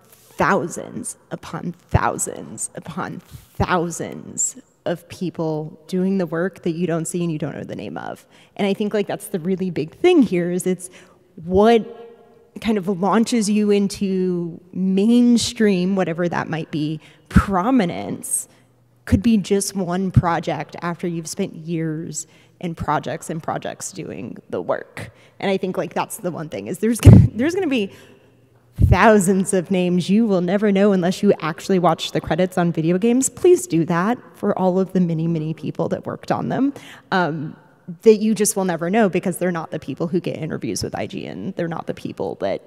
thousands upon thousands upon thousands of people doing the work that you don't see and you don't know the name of. And I think like that's the really big thing here is it's what kind of launches you into mainstream, whatever that might be, prominence could be just one project after you've spent years in projects and projects doing the work. And I think like that's the one thing is there's gonna, there's going to be thousands of names you will never know unless you actually watch the credits on video games. Please do that for all of the many many people that worked on them. Um, that you just will never know because they're not the people who get interviews with IGN. They're not the people that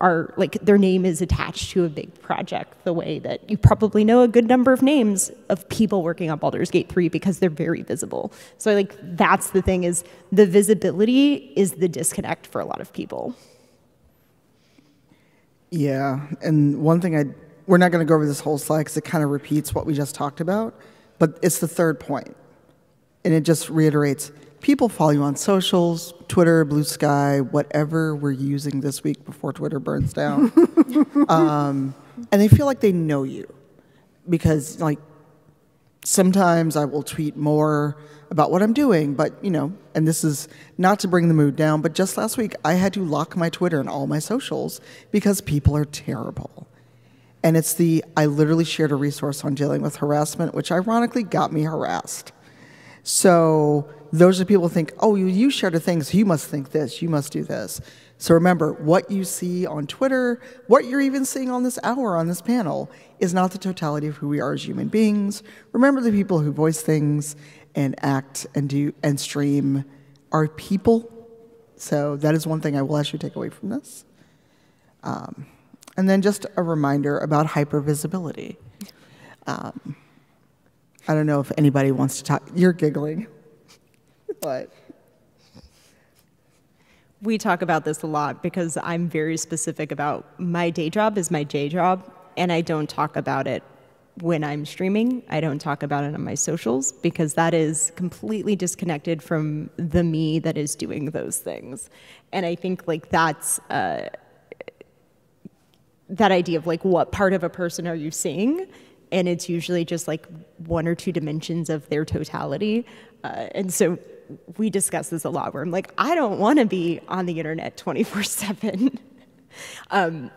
are like their name is attached to a big project the way that you probably know a good number of names of people working on Baldur's Gate 3 because they're very visible. So like that's the thing is the visibility is the disconnect for a lot of people. Yeah, and one thing I we're not going to go over this whole slide because it kind of repeats what we just talked about, but it's the third point, and it just reiterates: people follow you on socials, Twitter, Blue Sky, whatever we're using this week before Twitter burns down, um, and they feel like they know you because like sometimes I will tweet more about what I'm doing, but you know, and this is not to bring the mood down, but just last week I had to lock my Twitter and all my socials because people are terrible. And it's the I literally shared a resource on dealing with harassment, which ironically got me harassed. So those are people who think, oh, you, you shared a thing, so you must think this, you must do this. So remember, what you see on Twitter, what you're even seeing on this hour on this panel, is not the totality of who we are as human beings. Remember the people who voice things and act and do and stream are people. So that is one thing I will actually take away from this. Um, and then just a reminder about hypervisibility. Um, I don't know if anybody wants to talk. You're giggling, but We talk about this a lot because I'm very specific about my day job is my day job, and I don't talk about it when I'm streaming. I don't talk about it on my socials because that is completely disconnected from the me that is doing those things. And I think like that's uh, that idea of like what part of a person are you seeing, and it's usually just like one or two dimensions of their totality. Uh, and so we discuss this a lot where I'm like, I don't want to be on the internet 24 7. Um,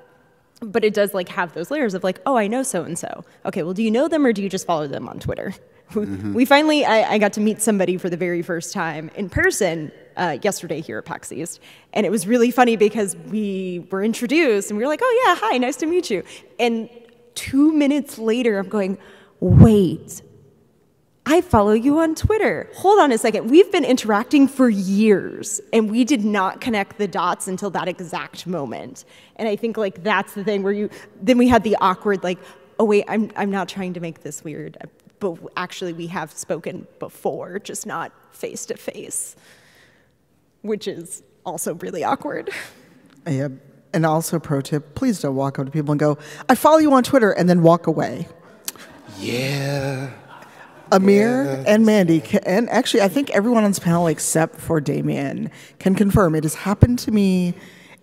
but it does like have those layers of like, oh, I know so and so. Okay, well, do you know them or do you just follow them on Twitter? We finally, I, I got to meet somebody for the very first time in person uh, yesterday here at PAX East. And it was really funny because we were introduced and we were like, oh, yeah, hi, nice to meet you. And two minutes later, I'm going, wait, I follow you on Twitter. Hold on a second. We've been interacting for years and we did not connect the dots until that exact moment. And I think like that's the thing where you then we had the awkward like, oh wait, I'm I'm not trying to make this weird, but actually we have spoken before, just not face to face. Which is also really awkward. yeah. And also, pro tip: please don't walk up to people and go, "I follow you on Twitter," and then walk away. Yeah. Amir and Mandy, and actually, I think everyone on this panel except for Damien can confirm it has happened to me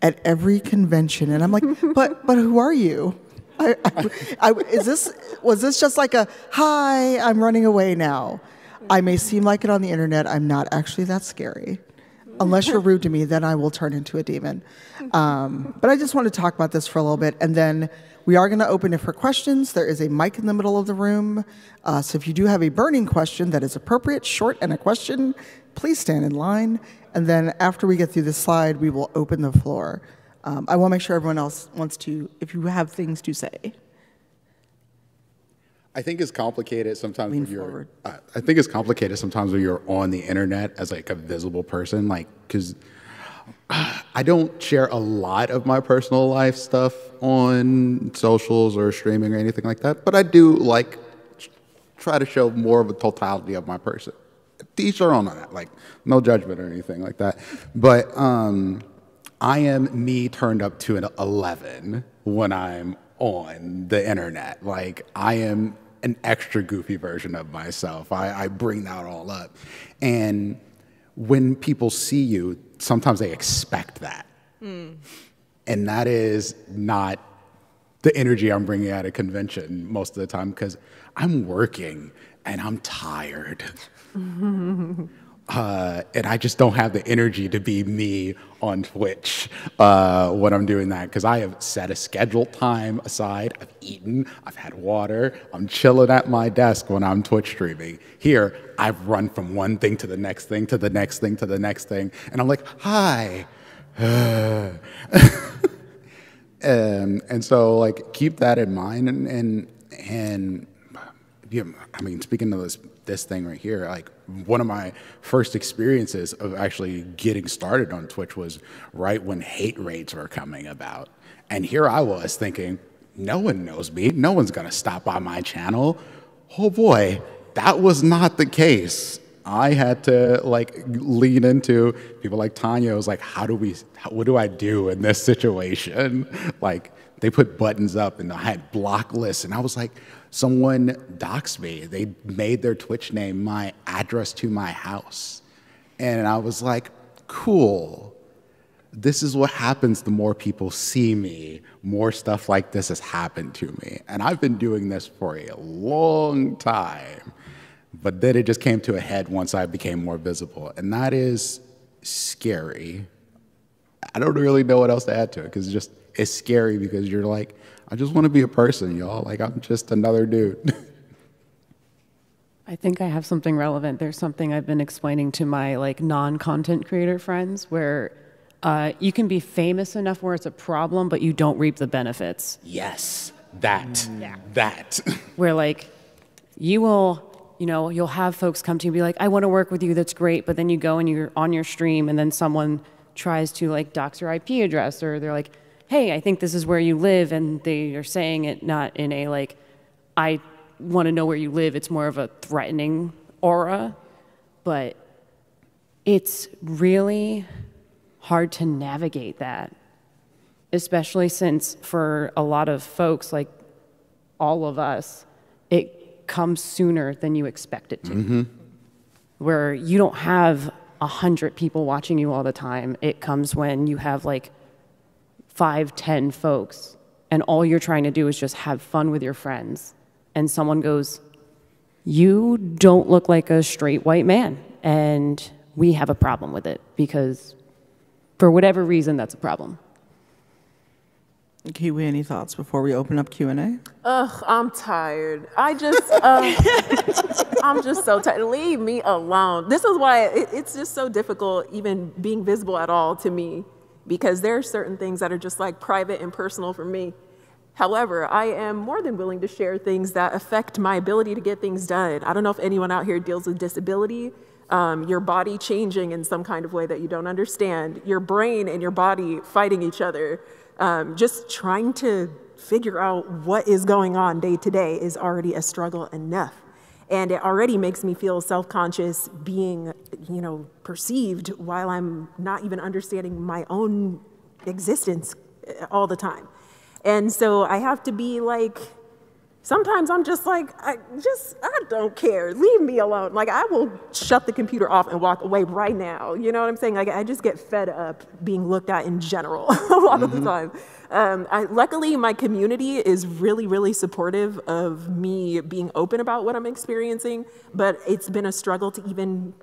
at every convention, and I'm like, but but who are you? I, I, I, is this was this just like a hi? I'm running away now. I may seem like it on the internet. I'm not actually that scary. Unless you're rude to me, then I will turn into a demon. Um, but I just want to talk about this for a little bit, and then we are going to open it for questions. There is a mic in the middle of the room, uh, so if you do have a burning question that is appropriate, short, and a question, please stand in line. And then after we get through this slide, we will open the floor. Um, I want to make sure everyone else wants to, if you have things to say. I think it's complicated sometimes Lean when you're. forward. Uh, I think it's complicated sometimes when you're on the internet as like a visible person, like because I don't share a lot of my personal life stuff on socials or streaming or anything like that, but I do like try to show more of a totality of my person. Teach your own on that, like no judgment or anything like that. But um, I am me turned up to an 11 when I'm on the internet. Like I am an extra goofy version of myself. I, I bring that all up. And when people see you, sometimes they expect that. And that is not the energy I'm bringing at a convention most of the time because I'm working and I'm tired. Uh, and I just don't have the energy to be me on Twitch uh, when I'm doing that because I have set a scheduled time aside. I've eaten, I've had water, I'm chilling at my desk when I'm Twitch streaming. Here, I've run from one thing to the next thing to the next thing to the next thing, and I'm like, hi. and and so like keep that in mind and and and yeah, I mean speaking of this this thing right here like one of my first experiences of actually getting started on Twitch was right when hate raids were coming about. And here I was thinking no one knows me. No one's to stop by my channel. Oh boy that was not the case. I had to like lean into people like Tanya. I was like, how do we, how, what do I do in this situation? Like, they put buttons up and I had block lists. And I was like, someone doxed me. They made their Twitch name my address to my house. And I was like, cool. This is what happens the more people see me, more stuff like this has happened to me. And I've been doing this for a long time. But then it just came to a head once I became more visible. And that is scary. I don't really know what else to add to it because it's just it's scary because you're like, I just want to be a person, y'all. Like I'm just another dude. I think I have something relevant. There's something I've been explaining to my like non-content creator friends where uh, you can be famous enough where it's a problem, but you don't reap the benefits. yes, that, that. Where like you will, you know, you'll have folks come to you and be like, "I want to work with you. That's great," but then you go and you're on your stream, and then someone tries to like dox your IP address, or they're like, "Hey, I think this is where you live," and they are saying it not in a like, "I want to know where you live." It's more of a threatening aura, but it's really hard to navigate that, especially since for a lot of folks, like all of us, it comes sooner than you expect it to. Mm-hmm. Where you don't have a hundred people watching you all the time. It comes when you have like five, ten folks, and all you're trying to do is just have fun with your friends. And someone goes, You don't look like a straight white man. And we have a problem with it because for whatever reason, that's a problem. Kiwi, any thoughts before we open up Q&A? Ugh, I'm tired. I just, uh, I'm just so tired. Leave me alone. This is why it, it's just so difficult even being visible at all to me because there are certain things that are just like private and personal for me. However, I am more than willing to share things that affect my ability to get things done. I don't know if anyone out here deals with disability, um, your body changing in some kind of way that you don't understand, your brain and your body fighting each other. Um, just trying to figure out what is going on day to day is already a struggle enough. And it already makes me feel self conscious being, you know, perceived while I'm not even understanding my own existence uh, all the time. And so I have to be like, sometimes I'm just like, I just, I don't care. Leave me alone. Like, I will shut the computer off and walk away right now. You know what I'm saying? Like, I just get fed up being looked at in general a lot of the time. Um, I, luckily, my community is really, really supportive of me being open about what I'm experiencing, but it's been a struggle to even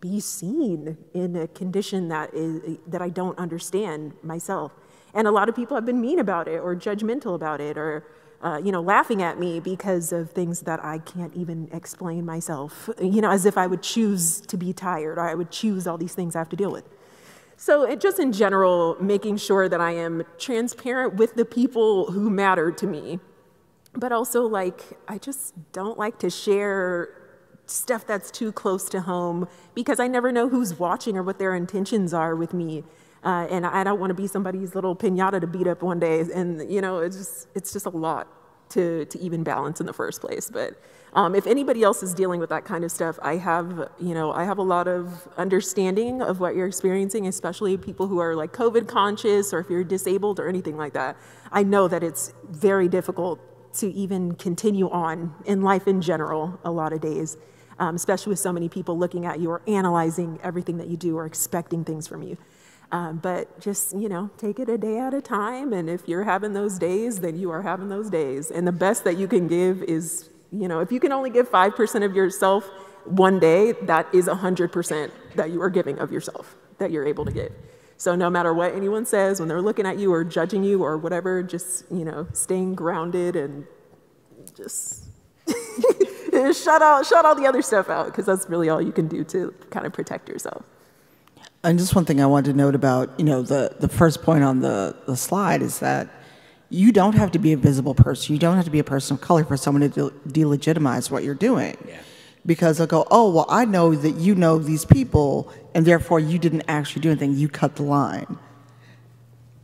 be seen in a condition that is that I don't understand myself. And a lot of people have been mean about it or judgmental about it or uh, you know laughing at me because of things that I can't even explain myself. You know, as if I would choose to be tired or I would choose all these things I have to deal with. So it just in general, making sure that I am transparent with the people who matter to me, but also like I just don't like to share stuff that's too close to home because I never know who's watching or what their intentions are with me. Uh, and I don't want to be somebody's little pinata to beat up one day. And you know, it's just it's just a lot to to even balance in the first place. But um, if anybody else is dealing with that kind of stuff, I have you know I have a lot of understanding of what you're experiencing, especially people who are like COVID conscious or if you're disabled or anything like that. I know that it's very difficult to even continue on in life in general a lot of days. Um, especially with so many people looking at you or analyzing everything that you do or expecting things from you. Um, but just, you know, take it a day at a time. And if you're having those days, then you are having those days. And the best that you can give is, you know, if you can only give 5% of yourself one day, that is 100% that you are giving of yourself, that you're able to give. So no matter what anyone says when they're looking at you or judging you or whatever, just, you know, staying grounded and just shut out, shut all the other stuff out because that's really all you can do to kind of protect yourself. And just one thing I wanted to note about, you know, the, the first point on the, the slide is that you don't have to be a visible person. You don't have to be a person of color for someone to de- delegitimize what you're doing. Yeah. Because they'll go, oh, well, I know that you know these people, and therefore you didn't actually do anything. You cut the line.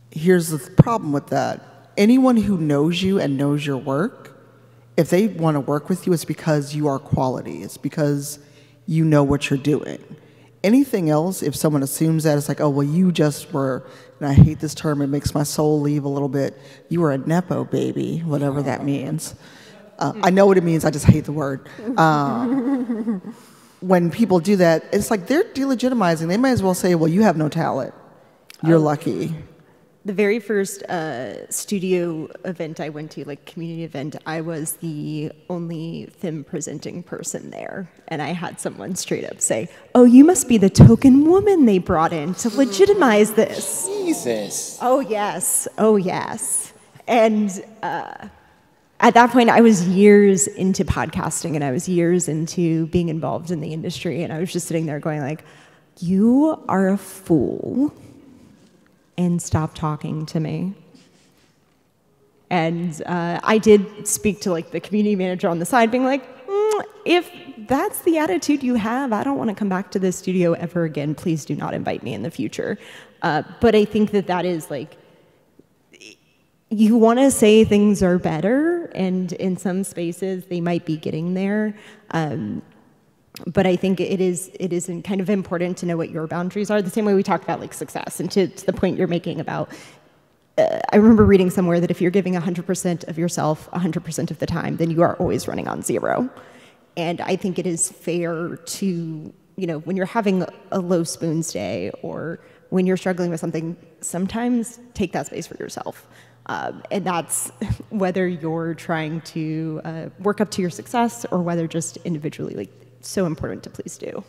Here's the problem with that anyone who knows you and knows your work, if they want to work with you, it's because you are quality. It's because you know what you're doing. Anything else, if someone assumes that, it's like, oh, well, you just were, and I hate this term, it makes my soul leave a little bit. You were a Nepo baby, whatever that means. Uh, I know what it means, I just hate the word. Uh, when people do that, it's like they're delegitimizing. They might as well say, well, you have no talent. You're lucky. The very first uh, studio event I went to, like community event, I was the only film presenting person there. And I had someone straight up say, Oh, you must be the token woman they brought in to legitimize this. Jesus. Oh, yes. Oh, yes. And uh, at that point, I was years into podcasting and I was years into being involved in the industry. And I was just sitting there going, like, you are a fool and stop talking to me. And uh, I did speak to like the community manager on the side, being like, mm, if that's the attitude you have, I don't want to come back to this studio ever again. Please do not invite me in the future. Uh, but I think that that is like, you want to say things are better, and in some spaces they might be getting there. Um, but I think it is it is kind of important to know what your boundaries are. The same way we talk about like success, and to, to the point you're making about. Uh, I remember reading somewhere that if you're giving 100% of yourself 100% of the time, then you are always running on zero. And I think it is fair to, you know, when you're having a low spoons day or when you're struggling with something, sometimes take that space for yourself. Um, and that's whether you're trying to uh, work up to your success or whether just individually, like so important to please do.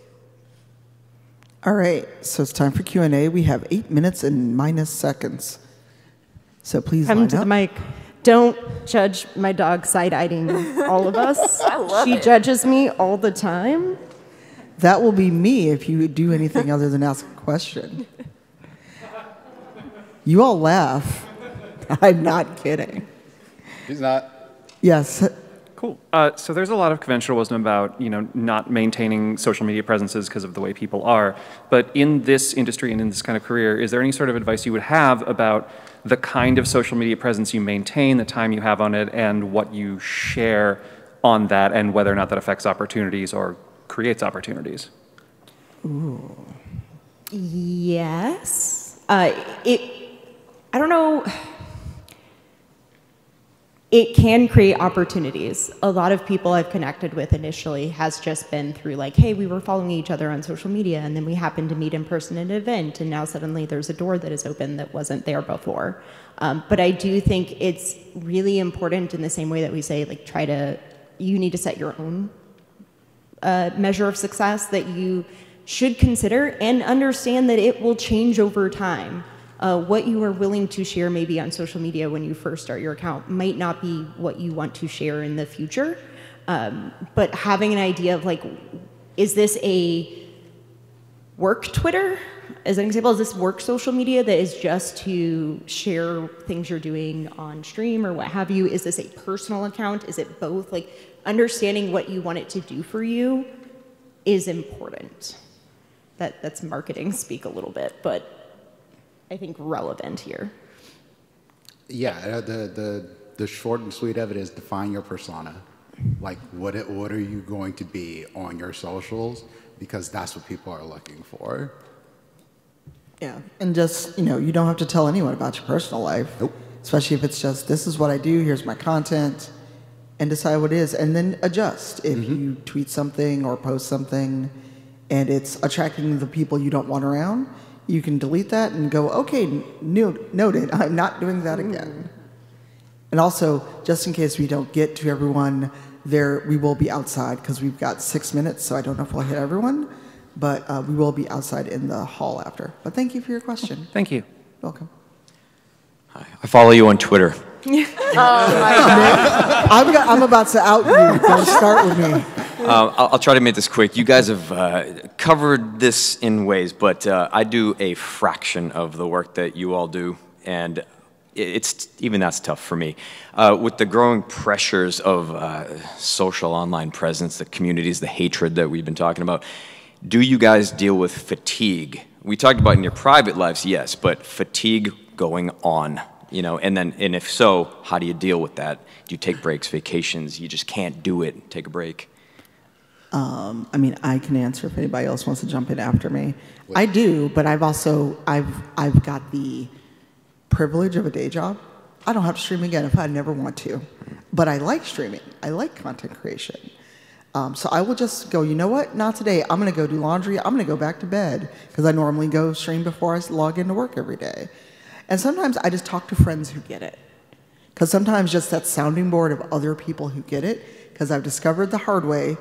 All right, so it's time for Q&A. We have eight minutes and minus seconds. So please Come line to up. the mic. Don't judge my dog side-eyeing all of us. I love she it. judges me all the time. That will be me if you do anything other than ask a question. You all laugh. I'm not kidding. He's not. Yes. Cool. Uh, so there's a lot of conventional wisdom about you know not maintaining social media presences because of the way people are. But in this industry and in this kind of career, is there any sort of advice you would have about the kind of social media presence you maintain, the time you have on it, and what you share on that, and whether or not that affects opportunities or creates opportunities? Ooh. Yes. Uh, it. I don't know. It can create opportunities. A lot of people I've connected with initially has just been through like, hey, we were following each other on social media, and then we happened to meet in person at an event, and now suddenly there's a door that is open that wasn't there before. Um, but I do think it's really important in the same way that we say, like, try to. You need to set your own uh, measure of success that you should consider and understand that it will change over time. Uh, what you are willing to share maybe on social media when you first start your account might not be what you want to share in the future. Um, but having an idea of like, is this a work Twitter? As an example, is this work social media that is just to share things you're doing on stream or what have you? Is this a personal account? Is it both? Like, understanding what you want it to do for you is important. That, that's marketing speak a little bit, but I think relevant here. Yeah, uh, the, the, the short and sweet of it is define your persona. Like, what, it, what are you going to be on your socials? Because that's what people are looking for. Yeah, and just, you know, you don't have to tell anyone about your personal life. Nope. Especially if it's just, this is what I do, here's my content, and decide what it is, and then adjust. If you tweet something or post something and it's attracting the people you don't want around, you can delete that and go, okay, no- noted, I'm not doing that again. And also, just in case we don't get to everyone, there we will be outside because we've got six minutes, so I don't know if we'll hit everyone, but uh, we will be outside in the hall after. But thank you for your question. Thank you. Welcome. Hi, I follow you on Twitter. I'm, I'm about to out you. Don't start with me. Um, I'll, I'll try to make this quick. You guys have uh, covered this in ways, but uh, I do a fraction of the work that you all do, and it's even that's tough for me. Uh, with the growing pressures of uh, social online presence, the communities, the hatred that we've been talking about, do you guys deal with fatigue? We talked about in your private lives, yes, but fatigue going on, you know, and then, and if so, how do you deal with that? Do you take breaks, vacations? You just can't do it. Take a break. Um, I mean, I can answer if anybody else wants to jump in after me. I do, but I've also I've I've got the privilege of a day job. I don't have to stream again if I never want to, but I like streaming. I like content creation. Um, so I will just go. You know what? Not today. I'm going to go do laundry. I'm going to go back to bed because I normally go stream before I log into work every day. And sometimes I just talk to friends who get it. Because sometimes just that sounding board of other people who get it, because I've discovered the hard way,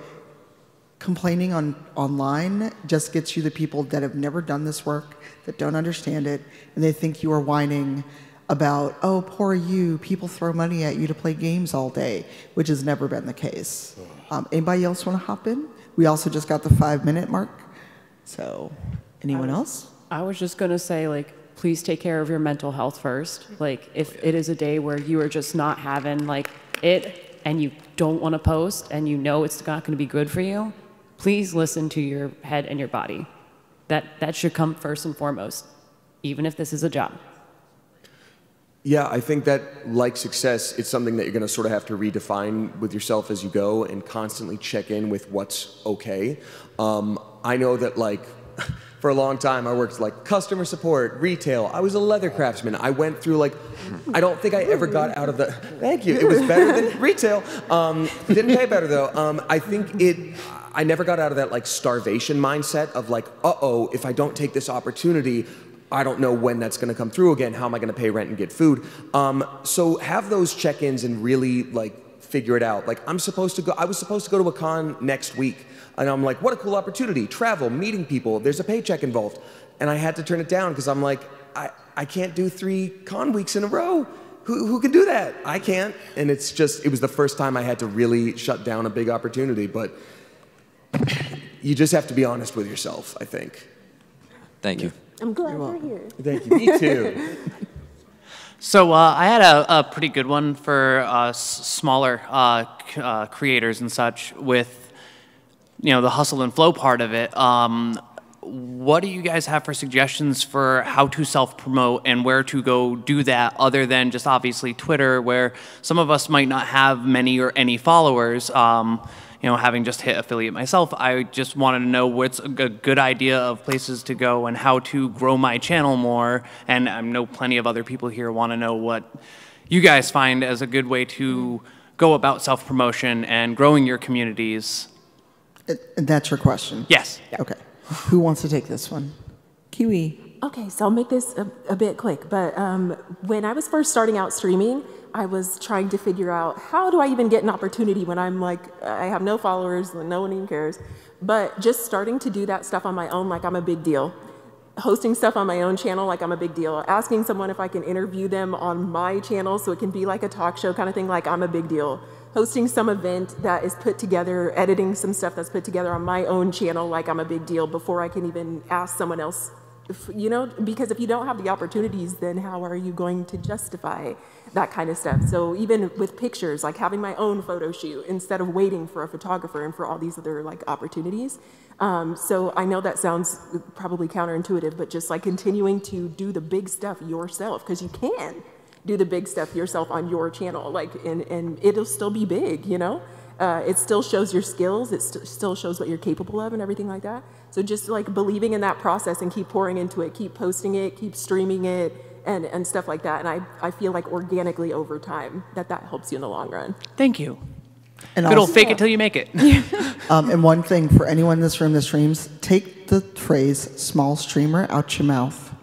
complaining on online just gets you the people that have never done this work, that don't understand it, and they think you are whining about, oh, poor you, people throw money at you to play games all day, which has never been the case. Um, anybody else want to hop in? We also just got the five minute mark. So, anyone else? I was just going to say, like, please take care of your mental health first. Like, if it is a day where you are just not having, like, it and you don't want to post and you know it's not going to be good for you, please listen to your head and your body. That, that should come first and foremost, even if this is a job. Yeah, I think that like success, it's something that you're going to sort of have to redefine with yourself as you go and constantly check in with what's okay. Um, I know that like for a long time I worked like customer support, retail. I was a leather craftsman. I went through like I don't think I ever got out of the. Thank you. It was better than retail. Um, didn't pay better though. Um, I think it. I never got out of that like starvation mindset of like, uh oh, if I don't take this opportunity, I don't know when that's going to come through again. How am I going to pay rent and get food? Um, so have those check-ins and really like figure it out. Like I'm supposed to go. I was supposed to go to a con next week, and I'm like, what a cool opportunity! Travel, meeting people. There's a paycheck involved, and I had to turn it down because I'm like, I I can't do three con weeks in a row. Who, who can do that? I can't. And it's just, it was the first time I had to really shut down a big opportunity. But you just have to be honest with yourself, I think. Thank you. I'm glad you're here. Thank you. Me too. So uh, I had a, a, pretty good one for uh, s- smaller uh, c- uh, creators and such with, you know, the hustle and flow part of it. Um, what do you guys have for suggestions for how to self-promote and where to go do that other than just obviously Twitter, where some of us might not have many or any followers? Um, you know, having just hit affiliate myself, I just wanted to know what's a good, good idea of places to go and how to grow my channel more. And I know plenty of other people here want to know what you guys find as a good way to go about self promotion and growing your communities. And that's your question? Yes. Okay. Who wants to take this one? Kiwi. Okay, so I'll make this a, a bit quick. But um, when I was first starting out streaming, I was trying to figure out how do I even get an opportunity when I'm like, I have no followers, no one even cares. But just starting to do that stuff on my own, like I'm a big deal. Hosting stuff on my own channel, like I'm a big deal. Asking someone if I can interview them on my channel so it can be like a talk show kind of thing, like I'm a big deal. Hosting some event that is put together, editing some stuff that's put together on my own channel, like I'm a big deal before I can even ask someone else you know, because if you don't have the opportunities, then how are you going to justify that kind of stuff? So even with pictures, like having my own photo shoot instead of waiting for a photographer and for all these other like opportunities. Um, so I know that sounds probably counterintuitive, but just like continuing to do the big stuff yourself, because you can do the big stuff yourself on your channel, like, and, and it'll still be big, you know? Uh, it still shows your skills, it st still shows what you're capable of and everything like that. So just like believing in that process and keep pouring into it, keep posting it, keep streaming it, and, and stuff like that. And I, I feel like organically over time that that helps you in the long run. Thank you. And Good old fake it till you make it. Um, and one thing for anyone in this room that streams, take the phrase small streamer out your mouth.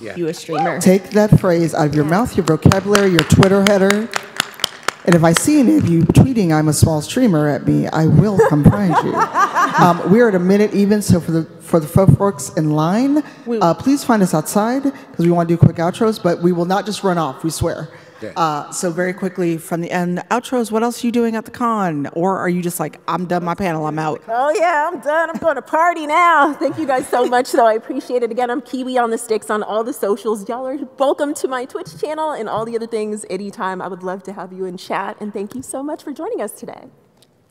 You a streamer. Take that phrase out of your mouth, your vocabulary, your Twitter header. And if I see any of you tweeting I'm a small streamer at me, I will come find you. Um, we're at a minute even, so for the for the folks in line, uh, please find us outside because we want to do quick outros, but we will not just run off, we swear. Uh, so very quickly from the end, outros, what else are you doing at the con? Or are you just like, I'm done my panel, I'm out? Oh yeah, I'm done. I'm going to party now. Thank you guys so much, though. I appreciate it. Again, I'm Kiwi on the sticks on all the socials. Y'all are welcome to my Twitch channel and all the other things anytime. I would love to have you in chat. And thank you so much for joining us today.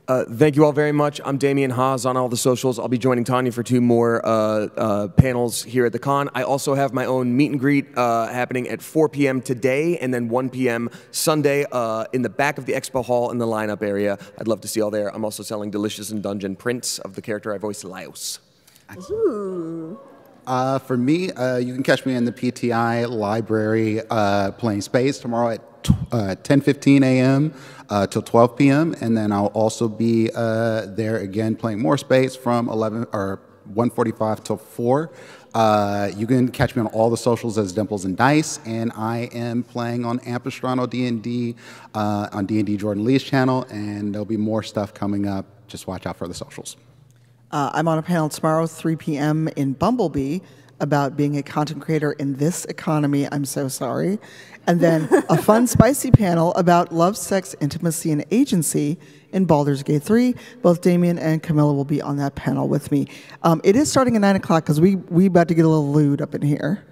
Uh, thank you all very much. I'm Damien Haas on all the socials. I'll be joining Tanya for two more uh, uh, panels here at the con. I also have my own meet and greet uh, happening at 4 p.m. today and then 1 p.m. Sunday uh, in the back of the expo hall in the lineup area. I'd love to see you all there. I'm also selling Delicious in Dungeon prints of the character I voice, Laios. Uh, for me, uh, you can catch me in the PTI library uh, playing space tomorrow at t- uh, 10:15 a.m. Uh, till 12 p.m. And then I'll also be uh, there again playing more space from 11 or 1:45 till 4. Uh, you can catch me on all the socials as Dimples and Dice, and I am playing on Ampistrano D&D uh, on D&D Jordan Lee's channel, and there'll be more stuff coming up. Just watch out for the socials. Uh, I'm on a panel tomorrow, 3 p.m. in Bumblebee, about being a content creator in this economy. I'm so sorry. And then a fun, spicy panel about love, sex, intimacy, and agency in Baldur's Gate 3. Both Damien and Camilla will be on that panel with me. Um, it is starting at 9 o'clock because we, we about to get a little lewd up in here.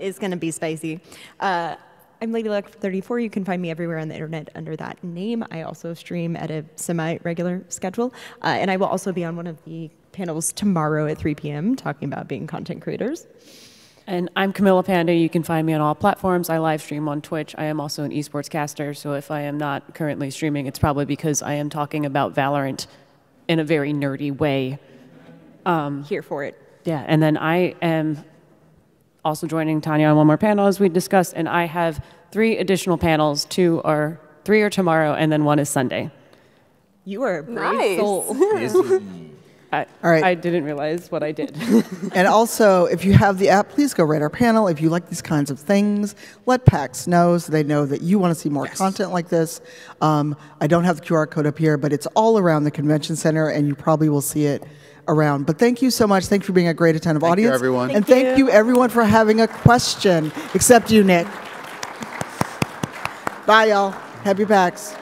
It's going to be spicy. Uh, I'm Lady Luck 34. You can find me everywhere on the internet under that name. I also stream at a semi-regular schedule, uh, and I will also be on one of the panels tomorrow at 3 p.m. talking about being content creators. And I'm Camilla Panda. You can find me on all platforms. I live stream on Twitch. I am also an esports caster, so if I am not currently streaming, it's probably because I am talking about Valorant in a very nerdy way. Um, Here for it. Yeah, and then I am also joining Tanya on one more panel as we discussed, and I have three additional panels. Two are three are tomorrow, and then one is Sunday. You are a brave Nice. soul. I, All right. I didn't realize what I did. And also, if you have the app, please go rate our panel. If you like these kinds of things, let PAX know so they know that you want to see more content like this. Um, I don't have the QR code up here, but it's all around the convention center, and you probably will see it around. But thank you so much. Thank you for being a great attentive Thank you, audience. everyone. and thank you, everyone, for having a question, except you, Nick. Bye, y'all. Happy PAX.